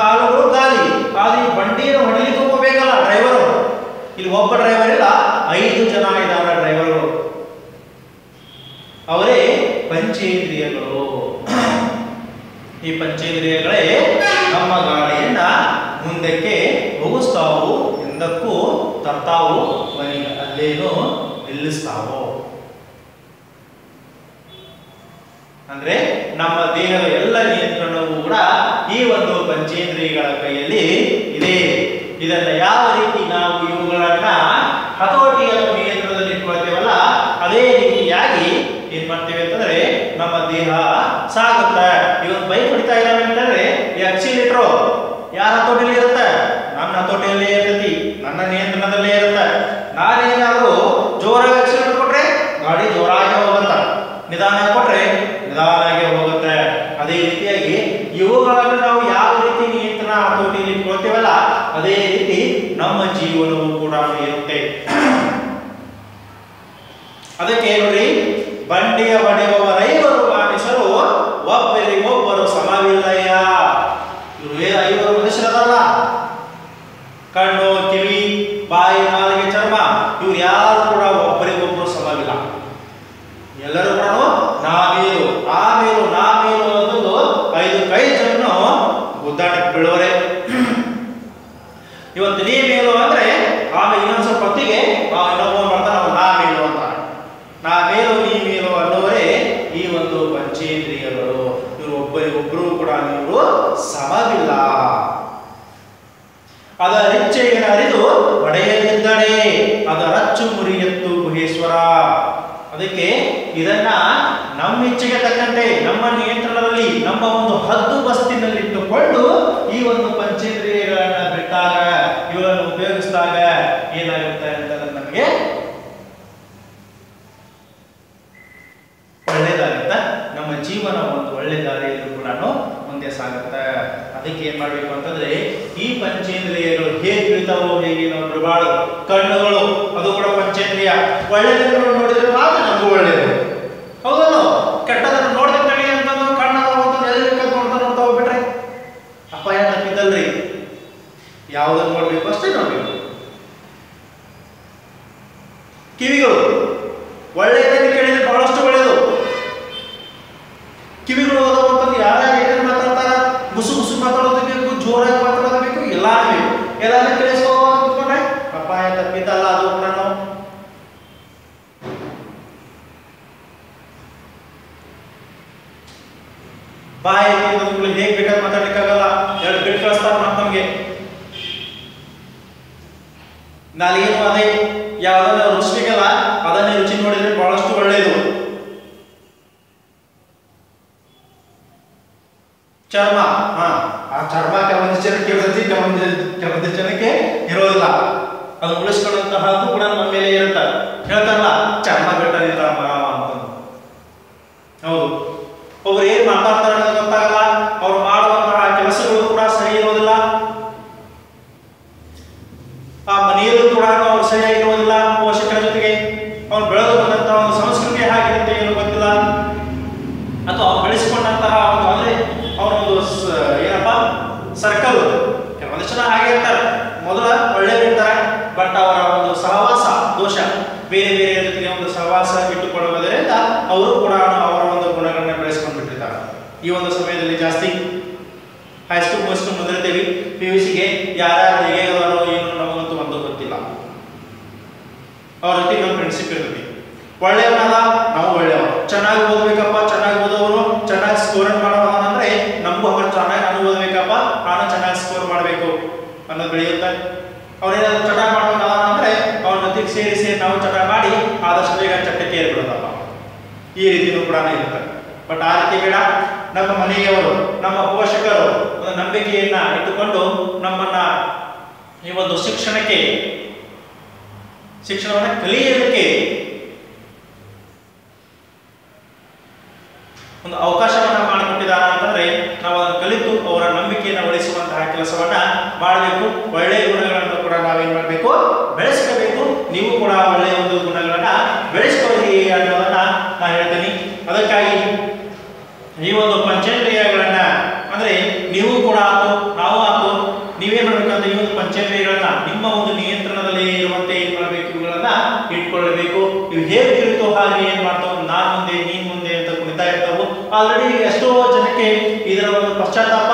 ಕಾಲುಗಳು ಖಾಲಿ. ಆದರೆ ಈ ಬಂಡಿಯನ್ನು ಹೊಡಿಲಿಕ್ಕೆ ಹೋಗಬೇಕಲ್ಲ ಡ್ರೈವರು ಇಲ್ಲಿ ಒಬ್ಬ ಡ್ರೈವರ್ ಇಲ್ಲ, ಐದು ಜನ ಇದ್ದಾರೆ ಡ್ರೈವರ್ಗಳು ಅವರೇ ಪಂಚೇಂದ್ರಿಯಗಳು. ಈ ಪಂಚೇಂದ್ರಿಯಗಳೇ ನಮ್ಮ ಗಾಡಿಯನ್ನ ಮುಂದಕ್ಕೆ ಹೋಗಿಸ್ತಾವು ಎಂದಕ್ಕೂ ತರ್ತಾವು ಮನೆ ಅಲ್ಲೇನು ನಿಲ್ಲಿಸ್ತಾವು. ಅಂದ್ರೆ ನಮ್ಮ ದೇಹದ ಎಲ್ಲ ಶ್ರೀಗಳ ಕೈಯಲ್ಲಿ ಇದೆ. ಇದನ್ನು ಯಾವ ರೀತಿ ನಾವು ಇವುಗಳನ್ನ ಹತೋಟಿಯ ನಿಯಂತ್ರಣದಲ್ಲಿ ಇಟ್ಕೊಳ್ತೇವಲ್ಲ, ಅದೇ ರೀತಿಯಾಗಿ ಏನ್ ಮಾಡ್ತೇವೆ ಅಂತಂದ್ರೆ ನಮ್ಮ ದೇಹ ಸಾಗುತ್ತೆ. ಇಲ್ಲ ಅದರ ಹೆಜ್ಜೆಯ ಅರಿದು ಒಡೆಯಲಿದ್ದಾನೆ ಅದರ ಅಚ್ಚು ಮುರಿಯತ್ತು ಗುಹೇಶ್ವರ. ಅದಕ್ಕೆ ಇದನ್ನ ನಮ್ಮ ಇಚ್ಛೆಗೆ ತಕ್ಕಂತೆ, ನಮ್ಮ ನಿಯಂತ್ರಣದಲ್ಲಿ, ನಮ್ಮ ಒಂದು ಹದ್ದು ಬಸ್ತಿನಲ್ಲಿ ಜೀವಿತವು ಹೇಗೆ ನಮ್ಮ ಬಾಳು ಕಣ್ಣುಗಳು ಅದು ಕೂಡ ಪಂಚೇಂದ್ರಿಯ ಒಳ್ಳೆಯದನ್ನು ನೋಡಿದರೆ ಮಾತ್ರ ನಮಗೂ ಒಳ್ಳೆಯದು ಬಾಯಿ ಮಕ್ಕಳು ಹೇಗೆ ಬೇಕಾದ್ರೆ ಮಾತಾಡ್ಲಿಕ್ಕಾಗಲ್ಲ. ಎರಡು ಬಿಟ್ಟು ಕಳಿಸ್ತಾರ ಮತ್ತೆ ನಮಗೆ. ನಾಲಿಗೇನು ಅದೇ? ಯಾವ್ದನ್ನ ರುಚಿಸ್ಬೇಕಲ್ಲ ಅದನ್ನೇ ರುಚಿ ನೋಡಿದ್ರೆ ಬಹಳಷ್ಟು ಒಳ್ಳೆಯದು. ಚರ್ಮ ಹಾ ಆ ಚರ್ಮ ಕೆಲವೊಂದು ಜನಕ್ಕೆ ಇರ್ತೈತಿ ಕೆಲವೊಂದು ಕೆಲವೊಂದು ಜನಕ್ಕೆ ಇರೋದಿಲ್ಲ ಅದು ಉಳಿಸ್ಕೊಳ್ಳುವಂತಹದ್ದು ಕೂಡ ನಮ್ಮ ಮೇಲೆ ಇರುತ್ತೆ ಹೇಳ್ತಾರಲ್ಲ ಚರ್ಮ ಬೆಟ್ಟದಿಲ್ಲ ಮಾವ ಅಂತಂದು ಹೌದು ಒಬ್ರು ಏನ್ ಮಾತಾಡ್ತಾರೆ ಅನ್ನೋದು ಗೊತ್ತಾಗಲ್ಲ ಅವ್ರು ಮಾಡುವಂತಹ ಕೆಲಸಗಳು ಕೂಡ ಸರಿ ಇರೋದಿಲ್ಲ ಆ ಮನೆಯಲ್ಲೂ ಕೂಡ ಅವ್ರು ಸರಿಯಾಗಿರುವುದಿಲ್ಲ ಪೋಷಕರ ಜೊತೆಗೆ ಅವ್ರು ಬೆಳೆದು ಬಂದಂತಹ ಒಂದು ಸಂಸ್ಕೃತಿ ಹೇಗಿರುತ್ತೆ ಏನು ಗೊತ್ತಿಲ್ಲ ಅಥವಾ ಅವ್ರು ಬೆಳೆಸಿಕೊಂಡಂತಹ ಒಂದು ಅಂದ್ರೆ ಅವರ ಒಂದು ಸ- ಏನಪ್ಪ ಸರ್ಕಲ್ ಕೆಲವೊಂದಿಷ್ಟು ಜನ ಹಾಗೆ ಇರ್ತಾರೆ ಮೊದಲ ಒಳ್ಳೆಯದಿರ್ತಾರೆ ಬಟ್ ಅವರ ಒಂದು ಸಹವಾಸ ದೋಷ ಬೇರೆ ಬೇರೆ ಜೊತೆಗೆ ಒಂದು ಸಹವಾಸ ಇಟ್ಟುಕೊಳ್ಳುವುದರಿಂದ ಅವರು ಕೂಡ ಅವರ ಒಂದು ಗುಣಗಳನ್ನ ಬೆಳೆಸ್ಕೊಂಡು ಬಿಟ್ಟಿರ್ತಾರೆ ಈ ಒಂದು ಸಮಯದಲ್ಲಿ ಜಾಸ್ತಿ ಹೈಸ್ಕೂಲ್ ಮುಗಿಸ್ಕೊಂಡು ಬಂದಿರ್ತೀವಿ ಪಿ ಯು ಸಿಗೆ ಯಾರ್ಯಾರು ಹೇಗೆ ಅದಾರೋ ಏನು ನಮಗಂತೂ ಒಂದು ಗೊತ್ತಿಲ್ಲ ಅವ್ರ ಜೊತೆ ನಮ್ಮ ಫ್ರೆಂಡ್ಶಿಪ್ ಇರ್ತೈತಿ ಒಳ್ಳೆಯವನಾದ ನಾವು ಒಳ್ಳೆಯವ ಚೆನ್ನಾಗಿ ಓದ್ಬೇಕಪ್ಪ ಚೆನ್ನಾಗಿ ಓದೋರು ಚೆನ್ನಾಗಿ ಸ್ಕೋರ್ ಮಾಡೋಣ ಅಂದ್ರೆ ನಮಗೂ ಅವ್ರು ಚೆನ್ನಾಗಿ ನಾನು ಓದ್ಬೇಕಪ್ಪ ನಾನು ಚೆನ್ನಾಗಿ ಸ್ಕೋರ್ ಮಾಡಬೇಕು ಅನ್ನೋದು ಬೆಳೆಯುತ್ತೆ ಅವ್ರೇನಾದ್ರು ಚಟ ಮಾಡ್ಬೇಕಲ್ಲ ಅಂದ್ರೆ ಅವ್ರ ಜೊತೆಗೆ ಸೇರಿ ನಾವು ಚಟ ಮಾಡಿ ಆದಷ್ಟು ಬೇಗ ಚಟ್ಟಕ್ಕೆ ಏರ್ಬಿಡೋದಪ್ಪ ಈ ರೀತಿಯೂ ಕೂಡ ಇರುತ್ತೆ. ಬಟ್ ಆ ರೀತಿ ಬೇಡ. ನಮ್ಮ ಮನೆಯವರು, ನಮ್ಮ ಪೋಷಕರು ಒಂದು ನಂಬಿಕೆಯನ್ನ ಇಟ್ಟುಕೊಂಡು ನಮ್ಮನ್ನ ಈ ಒಂದು ಶಿಕ್ಷಣಕ್ಕೆ, ಶಿಕ್ಷಣವನ್ನು ಕಲಿಯೋದಕ್ಕೆ ಒಂದು ಅವಕಾಶವನ್ನ ಮಾಡಿಕೊಟ್ಟಿದ್ದಾರೆ ಅಂತಂದ್ರೆ ನಾವು ಅದನ್ನು ಕಲಿತು ಅವರ ನಂಬಿಕೆಯನ್ನು ಉಳಿಸುವಂತಹ ಕೆಲಸವನ್ನ ಮಾಡಬೇಕು. ಕೂಡ ನಾವೇನ್ ಮಾಡಬೇಕು? ಬೆಳೆಸ್ಕೋಬೇಕು. ನೀವು ಕೂಡ ಒಳ್ಳೆಯ ಒಂದು ಗುಣಗಳನ್ನ ಬೆಳೆಸ್ಕೊಳ್ಳಿ ಅನ್ನೋದನ್ನ ನಾನು ಹೇಳ್ತೀನಿ. ಅದಕ್ಕಾಗಿ ಈ ಒಂದು ಪಂಚೇಂದ್ರಿಯಗಳನ್ನ, ಅಂದ್ರೆ ನೀವು ಕೂಡ ಆತು ನಾವು ಆತು ನೀವೇನ್ ಮಾಡ್ಬೇಕಂದ್ರೆ ಈ ಒಂದು ಪಂಚೇಂದ್ರಿಯಗಳನ್ನ ನಿಮ್ಮ ಒಂದು ನಿಯಂತ್ರಣದಲ್ಲಿ ಇರುವಂತೆ ಏನ್ ಮಾಡ್ಬೇಕು? ಇವುಗಳನ್ನ ಇಟ್ಕೊಳ್ಬೇಕು. ಇವು ಹೇಗೆ ತಿಳಿತು ಹಾಗೆ ಏನ್ ಮಾಡ್ತಾವ ನಾನ್ ಮುಂದೆ, ನೀನ್ ಮುಂದೆ ಅಂತ ಕುಳಿತಾ ಇರ್ತಾವು. ಆಲ್ರೆಡಿ ಎಷ್ಟೋ ಜನಕ್ಕೆ ಇದರ ಒಂದು ಪಶ್ಚಾತ್ತಾಪ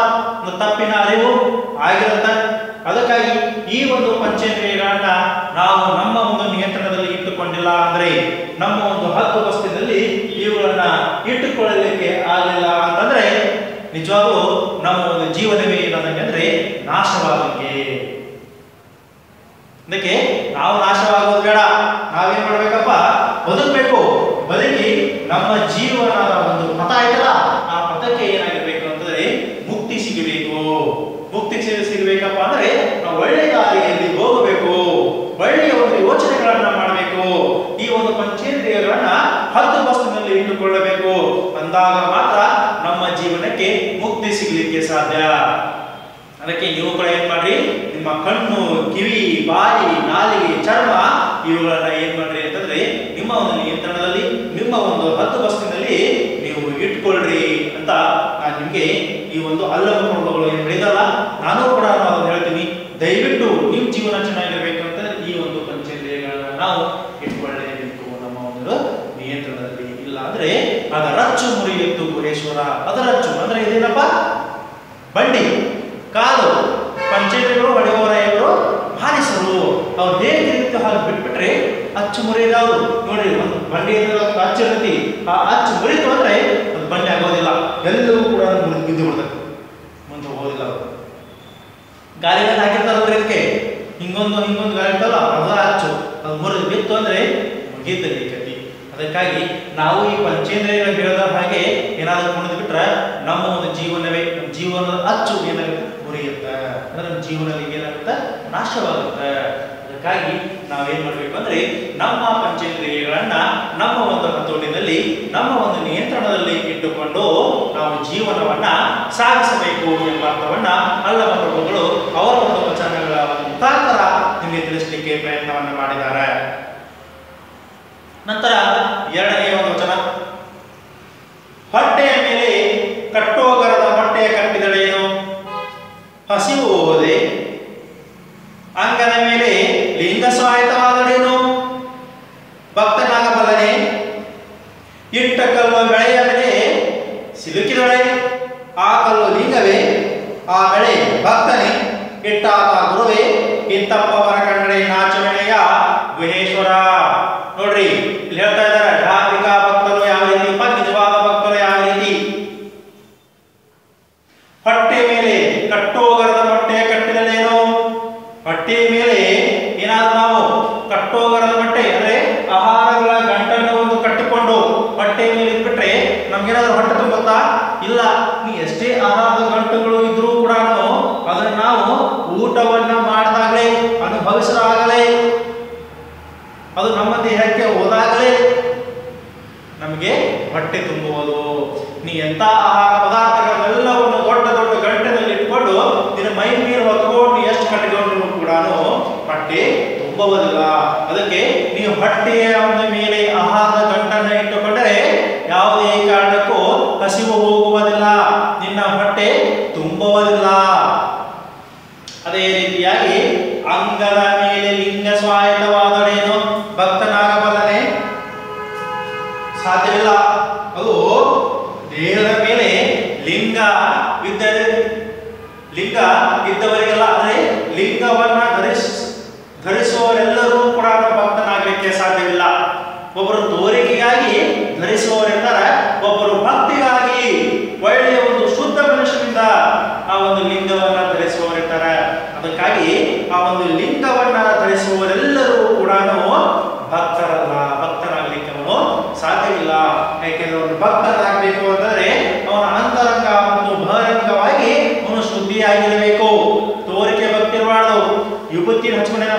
ತಪ್ಪಿನ ಅರಿವು ಆಗಿರುತ್ತೆ. ಅದಕ್ಕಾಗಿ ಈ ಒಂದು ಪಂಚೇಂದ್ರಿಯಗಳನ್ನ ನಾವು ನಮ್ಮ ಒಂದು ನಿಯಂತ್ರಣದಲ್ಲಿ ಇಟ್ಟುಕೊಂಡಿಲ್ಲ ಅಂದ್ರೆ ನಮ್ಮ ಒಂದು ಹಕ್ಕು ಬಸ್ತಿನಲ್ಲಿ ಇವುಗಳನ್ನ ಇಟ್ಟುಕೊಳ್ಳಲಿಕ್ಕೆ ಆಗಲಿಲ್ಲ ಅಂತಂದ್ರೆ ನಿಜವಾಗೂ ನಮ್ಮ ಒಂದು ಜೀವನವೇ ಅಂದ್ರೆ ನಾಶವಾದಂಗೆ ಅದಕ್ಕೆ ನಾವು ನಾಶವಾಗೋದು ಬೇಡ. ನಾವೇನ್ ಮಾಡ್ಬೇಕಪ್ಪ? ಬದುಕಬೇಕು. ಬದುಕಿ ನಮ್ಮ ಜೀವನದ ಒಂದು ಮತ ಆಯ್ತಲ್ಲ ಆ ಪಥಕ್ಕೆ ಏನಾಗಿರ್ಬೇಕು ಅಂತಂದ್ರೆ ಮುಕ್ತಿ ಸಿಗಬೇಕು ಮುಕ್ತಿ ಸಿಗ- ಸಿಗಬೇಕಪ್ಪ ಅಂದ್ರೆ ನಾವು ಒಳ್ಳೆಯ ದಾರಿಯಲ್ಲಿ ಹೋಗಬೇಕು ಒಳ್ಳೆಯ ಒಂದು ಯೋಚನೆಗಳನ್ನ ಮಾಡಬೇಕು ಈ ಒಂದು ಪಂಚೇಂದ್ರಿಯಗಳನ್ನ ಹತ್ತು ಬಸ್ತಿನಲ್ಲಿ ಇಟ್ಟುಕೊಳ್ಳಬೇಕು ಅಂದಾಗ ಮಾತ್ರ ನಮ್ಮ ಜೀವನಕ್ಕೆ ಮುಕ್ತಿ ಸಿಗಲಿಕ್ಕೆ ಸಾಧ್ಯ. ಅದಕ್ಕೆ ಕೂಡ ಏನ್ ಮಾಡ್ರಿ? ನಿಮ್ಮ ಕಣ್ಣು, ಕಿವಿ, ಬಾಯಿ ನಾಲಿಗೆ ಚರ್ಮ ಇವುಗಳನ್ನ ಏನ್ ಮಾಡ್ರಿ ಅಂತಂದ್ರೆ ನಿಮ್ಮ ಒಂದು ನಿಯಂತ್ರಣದಲ್ಲಿ, ನಿಮ್ಮ ಒಂದು ಹತ್ತು ಬಸ್ತಿನಲ್ಲಿ ನೀವು ಇಟ್ಕೊಳ್ರಿ ಅಂತ ನಾನು ನಿಮ್ಗೆ ಈ ಒಂದು ಅಲ್ಲವ ಕುಟುಂಬಗಳು ಏನ್ ಹೇಳಿದಲ್ಲ, ನಾನು ಕೂಡ ಅದನ್ನು ಹೇಳ್ತೀನಿ. ದಯವಿಟ್ಟು ನಿಮ್ಮ ಜೀವನ ಚೆನ್ನಾಗಿರ್ಬೇಕು ಅಂತ ಈ ಒಂದು ಪಂಚೇಂದ್ರಿಯಗಳನ್ನ ನಾವು ಇಟ್ಕೊಳ್ಳೇಬೇಕು ನಮ್ಮ ಒಂದು ನಿಯಂತ್ರಣದಲ್ಲಿ ಇಲ್ಲ ಅಂದ್ರೆ ಅದರ ರಚ್ಚು ಮುರಿಯಿತ್ತು ಅದರಚ್ಚು ಅದರ ಇದೇನಪ್ಪ? ಬಂಡಿ, ಕಾಲು ಪಂಚಾಯತಿಗಳು ಹೊಡೆಯವರಾಯವರು ಮಾನಿಸರು ಅವ್ರು ಹೇಗೆ ತಿರುಗಿತು ಹಾಗೆ ಬಿಟ್ಬಿಟ್ರೆ ಅಚ್ಚು ಮುರಿಯೋದು ನೋಡಿ ಒಂದು ಬಂಡಿ ಅಚ್ಚು ಇರ್ತೈತಿ ಆ ಅಚ್ಚು ಮುರಿತು ಅಂದ್ರೆ ಅದು ಬಂಡಿ ಆಗೋದಿಲ್ಲ. ಎಲ್ಲವೂ ಕೂಡ ಬಿದ್ದು ಬಿಡ್ತದೆ. ಮುಂದೆ ಹೋಗೋದಿಲ್ಲ ಅವರು ಗಾಳಿಗೆ ಹಾಕಿರ್ತಾರಲ್ರಿ ಇದಕ್ಕೆ? ಹಿಂಗೊಂದು ಹಿಂಗೊಂದು ಗಾಳಿ ಇರ್ತಲ್ಲ ಅದು ಅಚ್ಚು. ಅದು ಮುರಿದು ಬಿತ್ತು ಅಂದ್ರೆ ಮುಗೀತದೆ ಕತಿ ಅದಕ್ಕಾಗಿ ನಾವು ಈ ಪಂಚೇಂದ್ರಿಯಗಳ ಹೇಳಿದ ಹಾಗೆ ಏನಾದರೂ ಕುಣಿದು ಬಿಟ್ರೆ ನಮ್ಮ ಒಂದು ಜೀವನವೇ, ಜೀವನದ ಅಚ್ಚು ಏನಾಗುತ್ತೆ? ಮುರಿಯುತ್ತೆ. ಅಂದ್ರೆ ನಮ್ಮ ಜೀವನದಲ್ಲಿ ಏನಾಗುತ್ತೆ? ನಾಶವಾಗುತ್ತೆ. ಅದಕ್ಕಾಗಿ ನಾವೇನ್ ಮಾಡ್ಬೇಕು ಅಂದ್ರೆ ನಮ್ಮ ಪಂಚೇಂದ್ರಿಯಗಳನ್ನ ನಮ್ಮ ಒಂದು ಹತೋಟಿನಲ್ಲಿ, ನಮ್ಮ ಒಂದು ನಿಯಂತ್ರಣದಲ್ಲಿ ಇಟ್ಟುಕೊಂಡು ನಾವು ಜೀವನವನ್ನ ಸಾಗಿಸಬೇಕು ಎಂಬ ಅರ್ಥವನ್ನ ಅಲ್ಲಮ ಪ್ರಭುಗಳು ಅವರ ಒಂದು ವಚನಗಳ ಮುಖಾಂತರ ನಿಮಗೆ ತಿಳಿಸಲಿಕ್ಕೆ ಪ್ರಯತ್ನವನ್ನ ಮಾಡಿದ್ದಾರೆ. ನಂತರ ಎರಡನೆಯ ಒಂದು ವಚನ. ಹೊಟ್ಟೆಯ ಮೇಲೆ ಕಟ್ಟೋಗರದ ಹೊಟ್ಟೆಯ ಕಟ್ಟಿದಳೇನು? ಹಸಿವು ಹೋದೆ. ಲಿಂಗ ಸ್ವಾಯತವಾದಳೇನು ಭಕ್ತನಾಗಬಲ್ಲನೆ. ಇಟ್ಟ ಕಲ್ಲು ಬೆಳೆಯ ಮೇಲೆ ಸಿಲುಕಿದಳೆ. ಆ ಕಲ್ಲು ಲಿಂಗವೇ, ಆ ಬೆಳೆ ಭಕ್ತನೇ. ಇಟ್ಟಾತ ಗುರುವೇ ಇಂತಪ್ಪವರ ಕನ್ನಡೆ ನಾಚವೆಣೆಯ ಗುಹೇಶ್ವರ ನೋಡ್ರಿ ಇಲ್ಲಿ ಹೇಳ್ತಾ ಇದ್ದಾರೆ ಧಾರ್ಮಿಕ ಭಕ್ತರು ಯಾವ ರೀತಿ ಪ ನಿಜವಾದ ಭಕ್ತರು ಯಾವ ರೀತಿ ಹೊಟ್ಟೆ ಮೇಲೆ ಕಟ್ಟೋಗರದ ಮೊಟ್ಟೆ ಕಟ್ಟಿದಲೇನು ಹೊಟ್ಟೆ ಮೇಲೆ ಏನಾದ್ರೂ ನಾವು ಕಟ್ಟೋಗರದ ಮೊಟ್ಟೆ ಅಂದ್ರೆ ಆಹಾರಗಳ ಗಂಟನ್ನು ಒಂದು ಕಟ್ಟಿಕೊಂಡು ಹೊಟ್ಟೆ ಮೇಲೆ ಇಟ್ಬಿಟ್ರೆ ನಮ್ಗೇನಾದ್ರೂ ಹೊಟ್ಟೆ ತುಂಬುತ್ತಾ ಇಲ್ಲ ನೀ ಎಷ್ಟೇ ಆಹಾರದ ಗಂಟುಗಳು ಇದ್ರೂ ಕೂಡ ಅದನ್ನ ನಾವು ಊಟವನ್ನ ಮಾಡಿದಾಗಲೇ ಅನುಭವಿಸಿದಾಗಲೇ ಅದು ನಮ್ಮ ದೇಹಕ್ಕೆ ಹೋದಾಗಲೇ ನಮಗೆ ಹೊಟ್ಟೆ ತುಂಬುವುದು. ನೀ ಎಂತ ಆಹಾರ ಪದಾರ್ಥಗಳನ್ನೆಲ್ಲವನ್ನು ದೊಡ್ಡ ದೊಡ್ಡ ಗಂಟೆನಲ್ಲಿ ಇಟ್ಕೊಂಡು ನಿನ್ನ ಮೈ ನೀರು ಹೊತ್ಕೊಂಡು ಎಷ್ಟು ಕಟ್ಟಿಕೊಂಡ್ರು ಕೂಡ ಹೊಟ್ಟೆ ತುಂಬುವುದಿಲ್ಲ. ಅದಕ್ಕೆ ನೀವು ಹೊಟ್ಟೆಯ ಒಂದು ಮೇಲೆ ಆಹಾರದ ಗಂಟನ್ನು ಇಟ್ಟುಕೊಂಡರೆ ಯಾವುದೇ ಕಾರಣಕ್ಕೂ ಹಸಿವು ಇದ್ದವರಿಗೆಲ್ಲ ಆದರೆ ಲಿಂಗವನ್ನ ಧರಿಸ್, ಧರಿಸುವವರೆಲ್ಲರೂ ಕೂಡ ಭಕ್ತನಾಗಲಿಕ್ಕೆ ಸಾಧ್ಯವಿಲ್ಲ. ಒಬ್ಬರು ತೋರಿಕೆಗಾಗಿ ಧರಿಸುವವರೆಂದರೆ ಒಬ್ಬರು ಭಕ್ತಿಗಾಗಿ ಒಳ್ಳೆಯ ಒಂದು ಶುದ್ಧ ಮನುಷ್ಯನಿಂದ ಆ ಒಂದು ಲಿಂಗವನ್ನ ಧರಿಸುವವರಿದ್ದಾರೆ. ಅದಕ್ಕಾಗಿ ಆ ಒಂದು ಲಿಂಗವನ್ನ ಧರಿಸುವವರೆಲ್ಲರೂ ಕೂಡ ಭಕ್ತರಲ್ಲ, ಭಕ್ತರಾಗಲಿಕ್ಕೆ ನಾವು ಸಾಧ್ಯವಿಲ್ಲ. ಯಾಕೆಂದ್ರೆ ಒಂದು ಭಕ್ತರಾಗಬೇಕು ಅಂದರೆ tienes hecho manera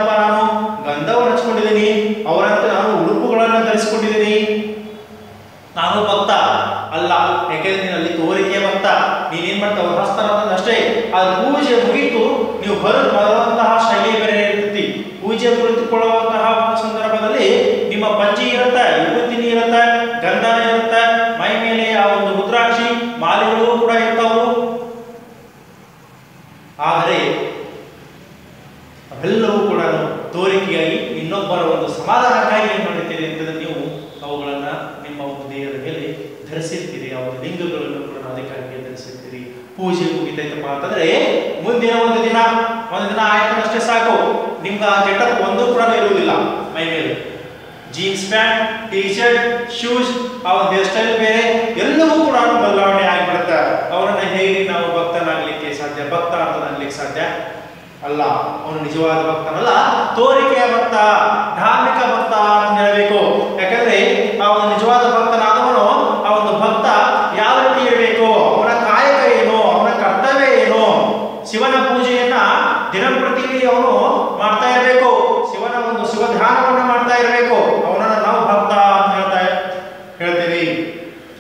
ಅಷ್ಟೇ ಸಾಕು. ನಿಮ್ಗೆ ಆ ಕೆಟ್ಟದ್ದು ಒಂದು ಕೂಡ ಇರುವುದಿಲ್ಲ, ಮೈ ಮೇಲೆ. Jeans pant T shirt shoes ಒಂದು ಹೇರ್ ಸ್ಟೈಲ್ ಬೇರೆ ಎಲ್ಲವೂ ಕೂಡ ಬದಲಾವಣೆ ಆಗಿಬಿಡುತ್ತೆ. ಅವರನ್ನು ಹೇಗೆ ನಾವು ಭಕ್ತನಾಗ್ಲಿಕ್ಕೆ ಸಾಧ್ಯ ಭಕ್ತ ಅಂತ ನನ್ಲಿಕ್ಕೆ ಸಾಧ್ಯ ಅಲ್ಲ. ಅವನು ನಿಜವಾದ ಭಕ್ತನಲ್ಲ. ತೋರಿಕೆಯ ಭಕ್ತ, ಧಾರ್ಮಿಕ ಭಕ್ತ ಅಂತ ಹೇಳಬೇಕು. ಯಾಕಂದ್ರೆ ಅವನು ನಿಜವಾದ ಭಕ್ತನಾದವನು ಆ ಒಂದು ಭಕ್ತ ಯಾವ ರೀತಿ ಇರಬೇಕು ಅವನ ಕಾಯಕ ಏನು ಅವನ ಕರ್ತವ್ಯ ಏನು ಶಿವನ ಪೂಜೆಯನ್ನ ದಿನಂಪ್ರತಿ ಅವನು ಮಾಡ್ತಾ ಇರಬೇಕು. ಶಿವನ ಒಂದು ಶಿವ ಧ್ಯಾನವನ್ನು ಮಾಡ್ತಾ ಇರಬೇಕು. ಅವನನ್ನು ನಾವು ಭಕ್ತ ಅಂತ ಹೇಳ್ತಾ ಹೇಳ್ತೀವಿ.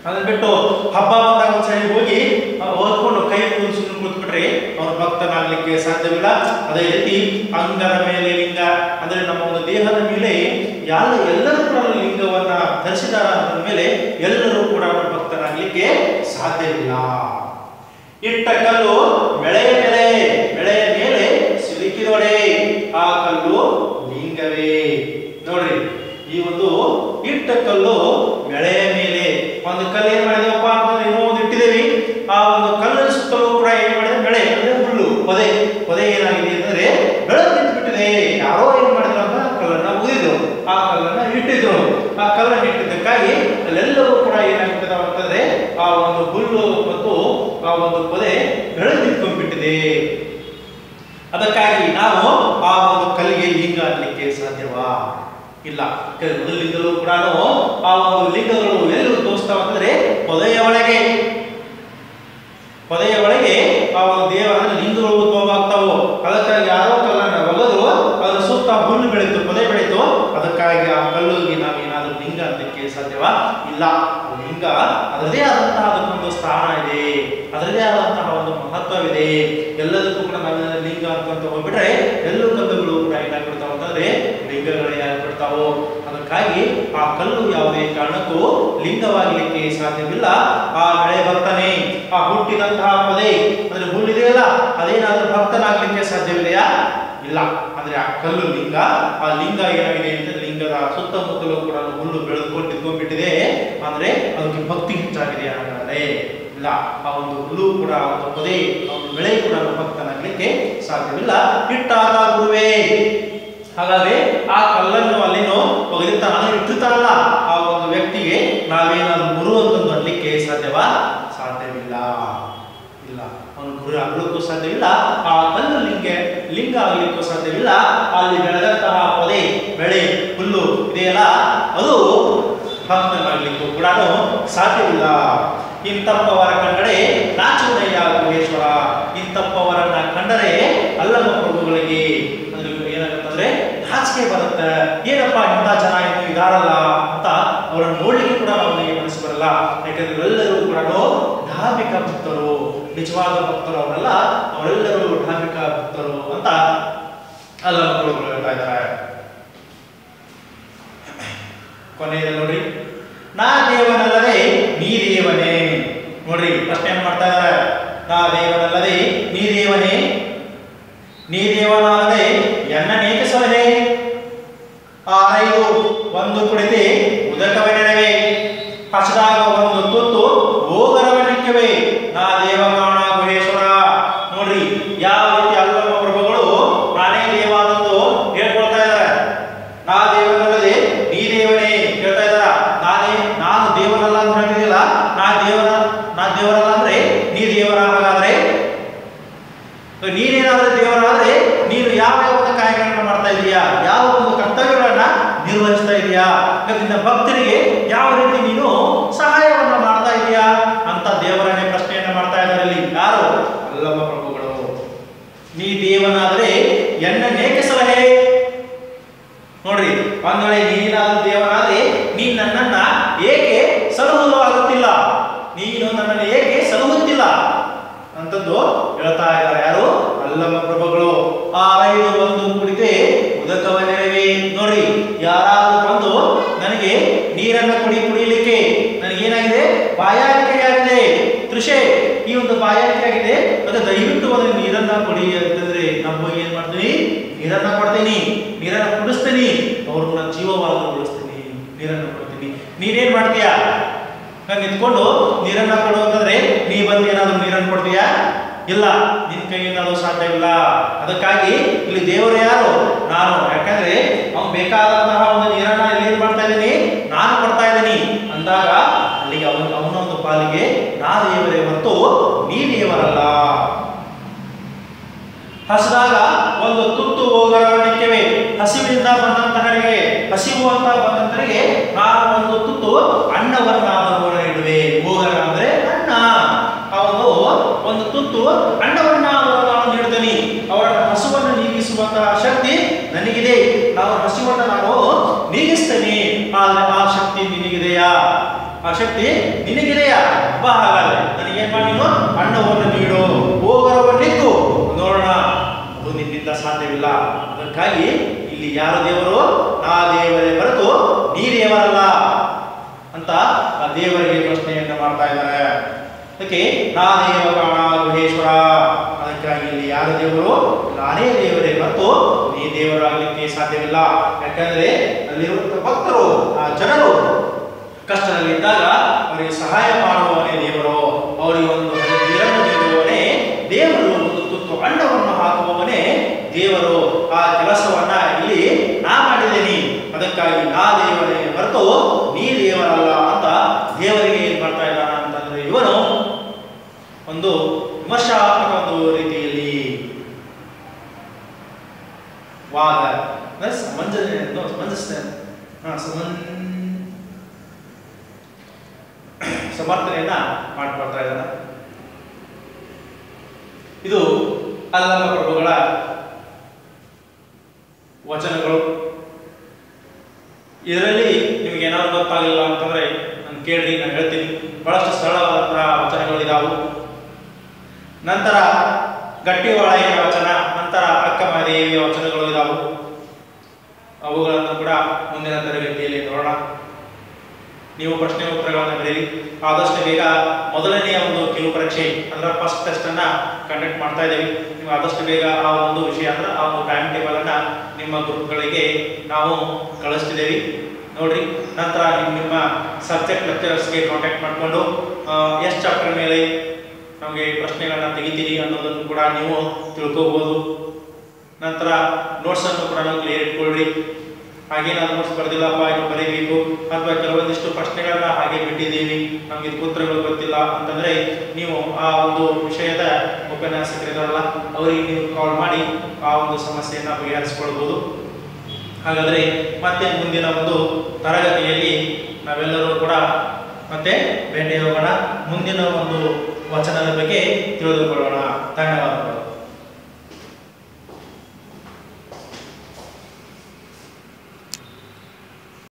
ಅದನ್ನ ಬಿಟ್ಟು ಹಬ್ಬ ಬಂದಾಗ ಒಂದ್ಸರಿ ಹೋಗಿ ಓದ್ಕೊಂಡು ಕೈ ಮುಗಿದು ಕೂತ್ಬಿಟ್ರಿ ಅವನು ಭಕ್ತನಾಗ್ಲಿಕ್ಕೆ ಸಾಧ್ಯವಿಲ್ಲ. ಅದೇ ರೀತಿ ಅಂಗದ ಮೇಲೆ ಲಿಂಗ, ಅಂದ್ರೆ ನಮ್ಮ ಒಂದು ದೇಹದ ಮೇಲೆ ಯಾರು ಎಲ್ಲರೂ ಕೂಡ ಲಿಂಗವನ್ನ ಧರಿಸಿದಾರ ಅಂದ ಮೇಲೆ ಎಲ್ಲರೂ ಕೂಡ ಭಕ್ತನಾಗ್ಲಿಕ್ಕೆ ಸಾಧ್ಯವಿಲ್ಲ. ಇಟ್ಟ ಕಲ್ಲು, ಬೆಳೆಯ ಮೇಲೆ ಸಿಲುಕಿದೊಡೆ ಆ ಕಲ್ಲು ಲಿಂಗವೇ. ನೋಡ್ರಿ, ಈ ಒಂದು ಇಟ್ಟ ಕಲ್ಲು ಬೆಳೆಯ ಮೇಲೆ. ಒಂದು ಕಲ್ಲು ಏನ್ ಮಾಡಿದೆವಪ್ಪ ಅಂತಂದ್ರೆ ಏನೋ ಒಂದು ಇಟ್ಟಿದ್ದೀವಿ. ಆ ಒಂದು ಕಲ್ಲಿನ ಸುತ್ತಲೂ ಕೂಡ ಏನ್ ಮಾಡಿದೆ? ಬೆಳೆ, ಅಂದ್ರೆ ಹುಲ್ಲು, ಪೊದೆ. ಪೊದೆ ಏನಾಗಿದೆ ಅಂತಂದ್ರೆ ಬೆಳೆದು ನಿಂತ್ಬಿಟ್ಟಿದೆ ಯಾರೋ ಏನ್ ಮಾಡಿದ್ರು ಅಂತ ಕಲ್ಲನ್ನ ಉದಿದ್ರು ಆ ಕಲ್ಲನ್ನ ಇಟ್ಟಿದ್ರು. ಆ ಕಲ್ಲನ್ನ ಇಟ್ಟಿದ್ದಕ್ಕಾಗಿ ಅಲ್ಲೆಲ್ಲವೂ ಕೂಡ ಏನಾಗ್ತದೆ ಅಂತಂದ್ರೆ ಆ ಒಂದು ಹುಲ್ಲು ಮತ್ತು ಆ ಒಂದು ಪೊದೆ ಬೆಳೆದು ನಿಂತ್ಕೊಂಡ್ಬಿಟ್ಟಿದೆ. ಅದಕ್ಕಾಗಿ ನಾವು ಆ ಒಂದು ಕಲ್ಲಿಗೆ ಲಿಂಗ ಅನ್ನಲಿಕ್ಕೆ ಸಾಧ್ಯವಾ? ಇಲ್ಲ. ಮೊದಲಿಂದಲೂ ಕೂಡ ಆ ಒಂದು ಲಿಂಗಗಳು ಎಲ್ಲಿ ತೋರಿಸ್ತಾವ ಅಂತಂದ್ರೆ ಪೊದೆಯ ಒಳಗೆ. ಪೊದೆಯ ಒಳಗೆ ಆ ಒಂದು ದೇವರ ಲಿಂಗಗಳು ಉದ್ಭವ ಆಗ್ತಾವು ಅದಕ್ಕಾಗಿ ಯಾರೋ ಕಲ್ಲನ್ನ ಒಗೆದು ಅದರ ಸುತ್ತ ಹುಲ್ಲು ಬೆಳೀತು, ಪೊದೆ ಬೆಳೀತು, ಅದಕ್ಕಾಗಿ ಆ ಕಲ್ಲಿಗೆ ನಾವು ಏನಾದರೂ ಲಿಂಗ ಅನ್ನಲಿಕ್ಕೆ ಸಾಧ್ಯವಾ? ಇಲ್ಲ. ಲಿಂಗ ಅದರದೇ ಆದಂತಹ ಅದಕ್ಕೊಂದು ಸ್ಥಾನ ಇದೆ. ಅದರದೇ ಆದಂತಹ ಒಂದು ಮಹತ್ವವಿದೆ. ಎಲ್ಲದಕ್ಕೂ ಹೋಗ್ಬಿಟ್ರೆ ಎಲ್ಲೂ ಕಲ್ಲುಗಳು ಕೂಡ ಏನಾಗ್ಬಿಡ್ತಾವ ಅಂತಂದ್ರೆ ಲಿಂಗಗಳೇ ಆಗ್ಬಿಡ್ತಾವ. ಅದಕ್ಕಾಗಿ ಆ ಕಲ್ಲು ಯಾವುದೇ ಕಾರಣಕ್ಕೂ ಲಿಂಗವಾಗಲಿಕ್ಕೆ ಸಾಧ್ಯವಿಲ್ಲ. ಆ ಹಳೆ ಭಕ್ತನೇ, ಆ ಹುಟ್ಟಿದಂತಹ ಪೊದೆ ಅಂದ್ರೆ ಹುಲ್ಲಿದೆಯಲ್ಲ ಅದೇನಾದ್ರೂ ಭಕ್ತನಾಗ್ಲಿಕ್ಕೆ ಸಾಧ್ಯವಿದೆಯಾ? ಇಲ್ಲ. ಅಂದ್ರೆ ಆ ಕಲ್ಲು ಲಿಂಗ, ಆ ಲಿಂಗ ಏನಾಗಿದೆ ಅಂತ ಲಿಂಗದ ಸುತ್ತಮುತ್ತಲೂ ಕೂಡ ಹುಲ್ಲು ಬೆಳೆದುಕೊಂಡು ನಿಂತ್ಕೊಂಡ್ಬಿಟ್ಟಿದೆ. ಅಂದ್ರೆ ಅದಕ್ಕೆ ಭಕ್ತಿ ಹೆಚ್ಚಾಗಿದೆ ಅಂತಾರೆ ಇಲ್ಲ. ಆ ಒಂದು ಹುಲ್ಲು ಕೂಡ ಒಂದು ಪೊದೆ ಒಂದು ಬೆಳೆ ಕೂಡ ಭಕ್ತನಾಗ್ಲಿಕ್ಕೆ ಸಾಧ್ಯವಿಲ್ಲ. ಹಿಟ್ಟಾದ ಗುರುವೇ, ಹಾಗಾದ್ರೆ ಆ ಕಲ್ಲನ್ನು ಅಲ್ಲಿನೋ ಒಗೆದಿರ್ತಾನ ಅಂದ್ರೆ ಇಟ್ಟಿರ್ತಾನಲ್ಲ ಆ ಒಂದು ವ್ಯಕ್ತಿಗೆ ನಾವೇನಾದ್ರೂ ಗುರು ಅಂತ ಬರಲಿಕ್ಕೆ ಸಾಧ್ಯವಾ? ಸಾಧ್ಯವಿಲ್ಲ. ಇಲ್ಲ. ಅವನು ಗುರು ಆಗಲಿಕ್ಕೂ ಸಾಧ್ಯವಿಲ್ಲ. ಆ ಕಲ್ಲು ಲಿಂಗ ಲಿಂಗ ಆಗಲಿಕ್ಕೂ ಸಾಧ್ಯವಿಲ್ಲ. ಅಲ್ಲಿ ಬೆಳೆದಂತಹ ಪೊದೆ, ಬೆಳೆ, ಹುಲ್ಲು ಇದೆಯಲ್ಲ, ಅದು ಭಕ್ತನಾಗಲಿಕ್ಕೂ ಕೂಡ ಸಾಧ್ಯವಿಲ್ಲ. ಇಂತಪ್ಪವರ ಕನ್ನಡೆ ನಾಚುನಯ್ಯ ಗುಹೇಶ್ವರ ಇಂತಪ್ಪವರನ್ನ ಕಂಡರೆ ಅಲ್ಲಮ್ಮ ಪ್ರಭುಗಳಿಗೆ ಏನಾಗುತ್ತಂದ್ರೆ ನಾಚಿಕೆ ಬರುತ್ತೆ. ಏನಪ್ಪ ಇಂಥ ಜನ ಇದಾರಲ್ಲ ಅಂತ ಅವರನ್ನು ನೋಡ್ಲಿಕ್ಕೆ ಕೂಡ ಅವನಿಗೆ ಮನಸ್ಸು ಬರಲ್ಲ ಯಾಕಂದ್ರೆ ಎಲ್ಲರೂ ಕೂಡ ಧಾರ್ಮಿಕ ಭಕ್ತರು. ನಿಜವಾದ ಭಕ್ತರು ಅವರೆಲ್ಲ. ಅವರೆಲ್ಲರೂ ಧಾರ್ಮಿಕ ಭಕ್ತರು ಅಂತ ಅಲ್ಲಮ್ಮ ಪ್ರಭುಗಳು ಹೇಳ್ತಾ ಇದ್ದಾರೆ. ಕೊನೆಯಲ್ಲಿ ನೋಡ್ರಿ. ನಾ ದೇವನಲ್ಲದೆ ನೀ ದೇವನೇ. ನೋಡ್ರಿ ಪ್ರಶ್ನೆ ಮಾಡ್ತಾ ಇದ್ದಾರೆ. ನಾ ದೇವನಲ್ಲದೆ ನೀ ದೇವನೇ. ನೀ ದೇವನಾದೆ ಎನ್ನನೇಕೆ ಸಲಹೆ ಆರೈದು ಒಂದು ಕುಡಿತೆ ಉದಕವೆನವೆ ಹಸದಾಗ ಒಂದು ತುತ್ತು ನಾ ದೇವಗಾಣ ಗುಹೇಶ್ವರ ನೋಡ್ರಿ ಯಾವ ರೀತಿ ಅಲ್ಲಮ್ಮ ಪ್ರಭುಗಳು ನಾನೇ ದೇವ ಅನ್ನೋದು ಹೇಳ್ಕೊಳ್ತಾ ಇದ್ದಾರೆ ನಾ ದೇವನಲ್ಲದೆ ನೀ ದೇವನೇ ಹೇಳ್ತಾ ಇದ್ದಾರ ನಾನೇ ನಾನು ದೇವರಲ್ಲ ಅಂತ ಹೇಳ್ತಿದ್ದಿಲ್ಲ ನಾ ದೇವರ ನಾ ದೇವರಲ್ಲ ಅಂದ್ರೆ ನೀ ದೇವರ ಹಾಗಾದ್ರೆ ನೀನೇನಾದ್ರೂ ದೇವರಾದ್ರೆ ನೀನು ಯಾವ ಯಾವ ಒಂದು ಕಾರ್ಯಗಳನ್ನ ಮಾಡ್ತಾ ಇದೀಯಾ ಯಾವ ಒಂದು ಕರ್ತವ್ಯಗಳನ್ನ ನಿರ್ವಹಿಸ್ತಾ ಇದೀಯಾ ನಿನ್ನ ಭಕ್ತರಿಗೆ ಯಾವ ರೀತಿ ನೀನು ಸಹಾಯವನ್ನ ಮಾಡ್ತಾ ಇದೀಯಾ ಅಂತ ದೇವರನ್ನೇ ಪ್ರಶ್ನೆಯನ್ನ ಮಾಡ್ತಾ ಇದ್ದಾರೆ ಇಲ್ಲಿ ಯಾರು ಅಲ್ಲಮ್ಮ ಪ್ರಭುಗಳು ನೀ ದೇವನಾದ್ರೆ ಎನ್ನ ನೇಕೆ ಸಲಹೆ? ನೋಡ್ರಿ ಒಂದ್ ವೇಳೆ ನೀನಾದ ದೇವರಾದ್ರೆ ನೀನ್ ನನ್ನನ್ನ ಏಕೆ ಸಲಹುವುದು ಆಗುತ್ತಿಲ್ಲ ನೀನು ನನ್ನನ್ನು ಏಕೆ ಸಲಹುತ್ತಿಲ್ಲ? ಅಂತಂದು ಹೇಳ್ತಾ ಇದ್ದಾರೆ ಯಾರು? ಅಲ್ಲಮ್ಮ ಪ್ರಭುಗಳು. ಆ ಐದು ಒಂದು ಕುಡಿದೆ ಉದಕವ ನೆರವೇ. ನೋಡ್ರಿ, ಯಾರಾದ್ರೂ ಬಂದು ನನಗೆ ನೀರನ್ನು ಕುಡಿ, ಕುಡಿಯಲಿಕ್ಕೆ ನನಗೇನಾಗಿದೆ? ಬಾಯಾರಿಕೆ ಆಗಿದೆ ತೃಷೆ ಈ ಒಂದು ಬಾಯಾರಿಕೆ ಆಗಿದೆ ಅದು ನೀರನ್ನ ಕೊಡಿ ಅಂತಂದ್ರೆ ನಮ್ಮ ಹೋಗಿ ಏನ್ ಮಾಡ್ತೀನಿ? ನೀರನ್ನ ಕೊಡ್ತೀನಿ. ನೀರನ್ನ ಕುಡಿಸ್ತೀನಿ. ಅವ್ರನ್ನ ಜೀವವಾಗ ಉಳಿಸ್ತೀನಿ. ನೀರನ್ನ ಕೊಡ್ತೀನಿ. ನೀನೇನ್ ಮಾಡ್ತೀಯಾ? ನಾನು ನಿಂತ್ಕೊಂಡು ನೀರನ್ನ ಕೊಡು ಅಂತಂದ್ರೆ ನೀ ಬಂದು ಏನಾದ್ರು ನೀರನ್ನು ಕೊಡ್ತೀಯಾ? ಇಲ್ಲ. ನಿನ್ ಕೈಯಿಂದ ಅದು ಇಲ್ಲ. ಅದಕ್ಕಾಗಿ ಇಲ್ಲಿ ದೇವರು ಯಾರು? ನಾನು. ಯಾಕಂದ್ರೆ ಅವ್ನು ಬೇಕಾದಂತಹ ಒಂದು ನೀರನ್ನ ಇಲ್ಲಿ ಏನ್ ಮಾಡ್ತಾ ಇದ್ದೀನಿ? ನಾನು ಕೊಡ್ತಾ ಇದ್ದೀನಿ. ಅಂದಾಗ ಅಲ್ಲಿಗೆ ಅವನ ಅವನೊಂದು ಪಾಲಿಗೆ ನಾ ದೇವರೇ ಮತ್ತು ನೀ ದೇವರಲ್ಲ. ಹಸಿದಾಗ ಒಂದು ತುತ್ತು ಹೋಗರವಣಿಕೆವೆ ಹಸಿವಿನಿಂದ ಬಂದಂತಹರಿಗೆ ಹಸಿವು ಅಂತ ಬಂದಂತರಿಗೆ ನಾನು ಒಂದು ತುತ್ತು ಅನ್ನವನ್ನಾದರೂ ಇಡುವೆ ಹೋಗರ ಅಂದ್ರೆ ಅನ್ನ ಅವನು ಒಂದು ತುತ್ತು ಅನ್ನವನ್ನ ನಾನು ನೀಡುತ್ತೇನೆ. ಅವರ ಹಸುವನ್ನು ನೀಗಿಸುವಂತಹ ಶಕ್ತಿ ನನಗಿದೆ. ನಾವು ಹಸಿವನ್ನು ನಾವು ನೀಗಿಸ್ತೇನೆ. ಆದರೆ ಆ ಶಕ್ತಿ ನಿನಗಿದೆಯಾ? ಆ ಶಕ್ತಿ ನಿನಗಿದೆಯಾ? ಬಾ ಹಾಗಾದ್ರೆ. ನನಗೇನ್ ಮಾಡಿ ಅಣ್ಣವನ್ನು ಅನ್ನವನ್ನು ನೀಡು. ಹೋಗರವನ್ನಿತ್ತು ನೋಡೋಣ. ಸಾಧ್ಯವಿಲ್ಲ. ಅದಕ್ಕಾಗಿ ಇಲ್ಲಿ ಯಾರು ದೇವರು? ನಾ ದೇವರೇ ಹೊರತು ನೀ ದೇವರಲ್ಲ ಅಂತ ಆ ದೇವರಿಗೆ ಪ್ರಶ್ನೆಯನ್ನು ಮಾಡ್ತಾ ಇದ್ದಾರೆ. ಅದಕ್ಕೆ ನಾ ದೇವ ಕಾಣ ಗುಹೇಶ್ವರ ಅದಕ್ಕಾಗಿ ಇಲ್ಲಿ ಯಾರು ದೇವರು? ನಾನೇ ದೇವರೇ ಹೊರತು ನೀ ದೇವರಾಗಲಿಕ್ಕೆ ಸಾಧ್ಯವಿಲ್ಲ. ಯಾಕಂದ್ರೆ ಅಲ್ಲಿರುವಂತಹ ಭಕ್ತರು, ಆ ಜನರು ಕಷ್ಟದಲ್ಲಿದ್ದಾಗ ಅವರಿಗೆ ಸಹಾಯ ಮಾಡುವವನೇ ದೇವರು. ಅವರಿಗೆ ಒಂದು ದೇವರು ಆ ಕೆಲಸವನ್ನ ಇಲ್ಲಿ ನಾ ಮಾಡಿದ್ದೀನಿ. ಅದಕ್ಕಾಗಿ ನಾ ದೇವರೇ ಹೊರತು ನೀ ದೇವರಲ್ಲ ಅಂತ ದೇವರಿಗೆ ಏನ್ ಮಾಡ್ತಾ ಇದ್ದಾನ ಅಂತಂದ್ರೆ ಇವನು ಒಂದು ವಿಮರ್ಶಾತ್ಮಕ ಒಂದು ರೀತಿಯಲ್ಲಿ ವಾದ ಸಮಂಜನೆಯನ್ನು ಸಮಂಜನೆ ಸಮಂಜಸ ಹಾ, ಸಮನ್, ಸಮರ್ಥನೆಯನ್ನ ಮಾಡ್ಕೊಳ್ತಾ ಇದ್ದಾನೆ. ಇದು ಅಲ್ಲಮ ಪ್ರಭುಗಳ ವಚನಗಳು. ಇದರಲ್ಲಿ ನಿಮ್ಗೆ ಏನಾದ್ರು ಗೊತ್ತಾಗಲಿಲ್ಲ ಅಂತಂದ್ರೆ ನಾನು ಕೇಳಿ ನಾನು ಹೇಳ್ತೀನಿ. ಬಹಳಷ್ಟು ಸರಳವಾದಂತಹ ವಚನಗಳು ಇದಾವು. ನಂತರ ಗಟ್ಟಿವಾಳೆಯ ವಚನ, ನಂತರ ಅಕ್ಕಮಹಾದೇವಿಯ ವಚನಗಳು ಇದಾವು. ಅವುಗಳನ್ನು ಕೂಡ ಮುಂದಿನ ತರಗತಿಯಲ್ಲಿ ನೀವು ಪ್ರಶ್ನೆ ಉತ್ತರಗಳನ್ನು ಬರೀರಿ ಆದಷ್ಟು ಬೇಗ ಮೊದಲನೆಯ ಒಂದು ಕಿರು ಪರೀಕ್ಷೆ, ಅಂದ್ರೆ ಫಸ್ಟ್ ಟೆಸ್ಟ್ ಅನ್ನ ಕಂಡಕ್ಟ್ ಮಾಡ್ತಾ ಇದ್ದೀವಿ. ನೀವು ಆದಷ್ಟು ಬೇಗ ಆ ಒಂದು ವಿಷಯ, ಅಂದ್ರೆ ಆ ಒಂದು ಟೈಮ್ ಟೇಬಲ್ ಅನ್ನ ನಿಮ್ಮ ಗ್ರೂಪ್ಗಳಿಗೆ ನಾವು ಕಳಿಸ್ತಿದ್ದೀವಿ. ನೋಡ್ರಿ, ನಂತರ ನಿಮ್ಮ ಸಬ್ಜೆಕ್ಟ್ ಲೆಕ್ಚರರ್ಸ್ಗೆ ಕಾಂಟ್ಯಾಕ್ಟ್ ಮಾಡಿಕೊಂಡು ಎಷ್ಟು ಚಾಪ್ಟರ್ ಮೇಲೆ ನಮಗೆ ಪ್ರಶ್ನೆಗಳನ್ನ ತೆಗಿತೀರಿ ಅನ್ನೋದನ್ನು ಕೂಡ ನೀವು ತಿಳ್ಕೋಬಹುದು ನಂತರ ನೋಟ್ಸ್ ಅನ್ನು ಕೂಡ ನಾವು ಕ್ಲಿಯರ್ ಇಟ್ಕೊಳ್ರಿ. ಹಾಗೆ ನಾವು ನೋಟ್ಸ್ ಬರೆದಿಲ್ಲಪ್ಪ ಇನ್ನು ಬರೀಬೇಕು. ಅಥವಾ ಕೆಲವೊಂದಿಷ್ಟು ಪ್ರಶ್ನೆಗಳನ್ನ ಹಾಗೆ ಬಿಟ್ಟಿದ್ದೀವಿ. ನಮಗೆ ಇದು ಉತ್ತರಗಳು ಗೊತ್ತಿಲ್ಲ ಅಂತಂದ್ರೆ ನೀವು ಆ ಒಂದು ವಿಷಯದ ಉಪನ್ಯಾಸಕರಿದಾರಲ್ಲ, ಅವರಿಗೆ ನೀವು ಕಾಲ್ ಮಾಡಿ ಆ ಒಂದು ಸಮಸ್ಯೆಯನ್ನ ಬಗೆಹರಿಸಿಕೊಳ್ಬಹುದು ಹಾಗಾದ್ರೆ ಮತ್ತೆ ಮುಂದಿನ ಒಂದು ತರಗತಿಯಲ್ಲಿ ನಾವೆಲ್ಲರೂ ಕೂಡ ಮತ್ತೆ ಭೇಟಿ ಹೋಗೋಣ ಮುಂದಿನ ಒಂದು ವಚನದ ಬಗ್ಗೆ ತಿಳಿದುಕೊಳ್ಳೋಣ. ಧನ್ಯವಾದಗಳು.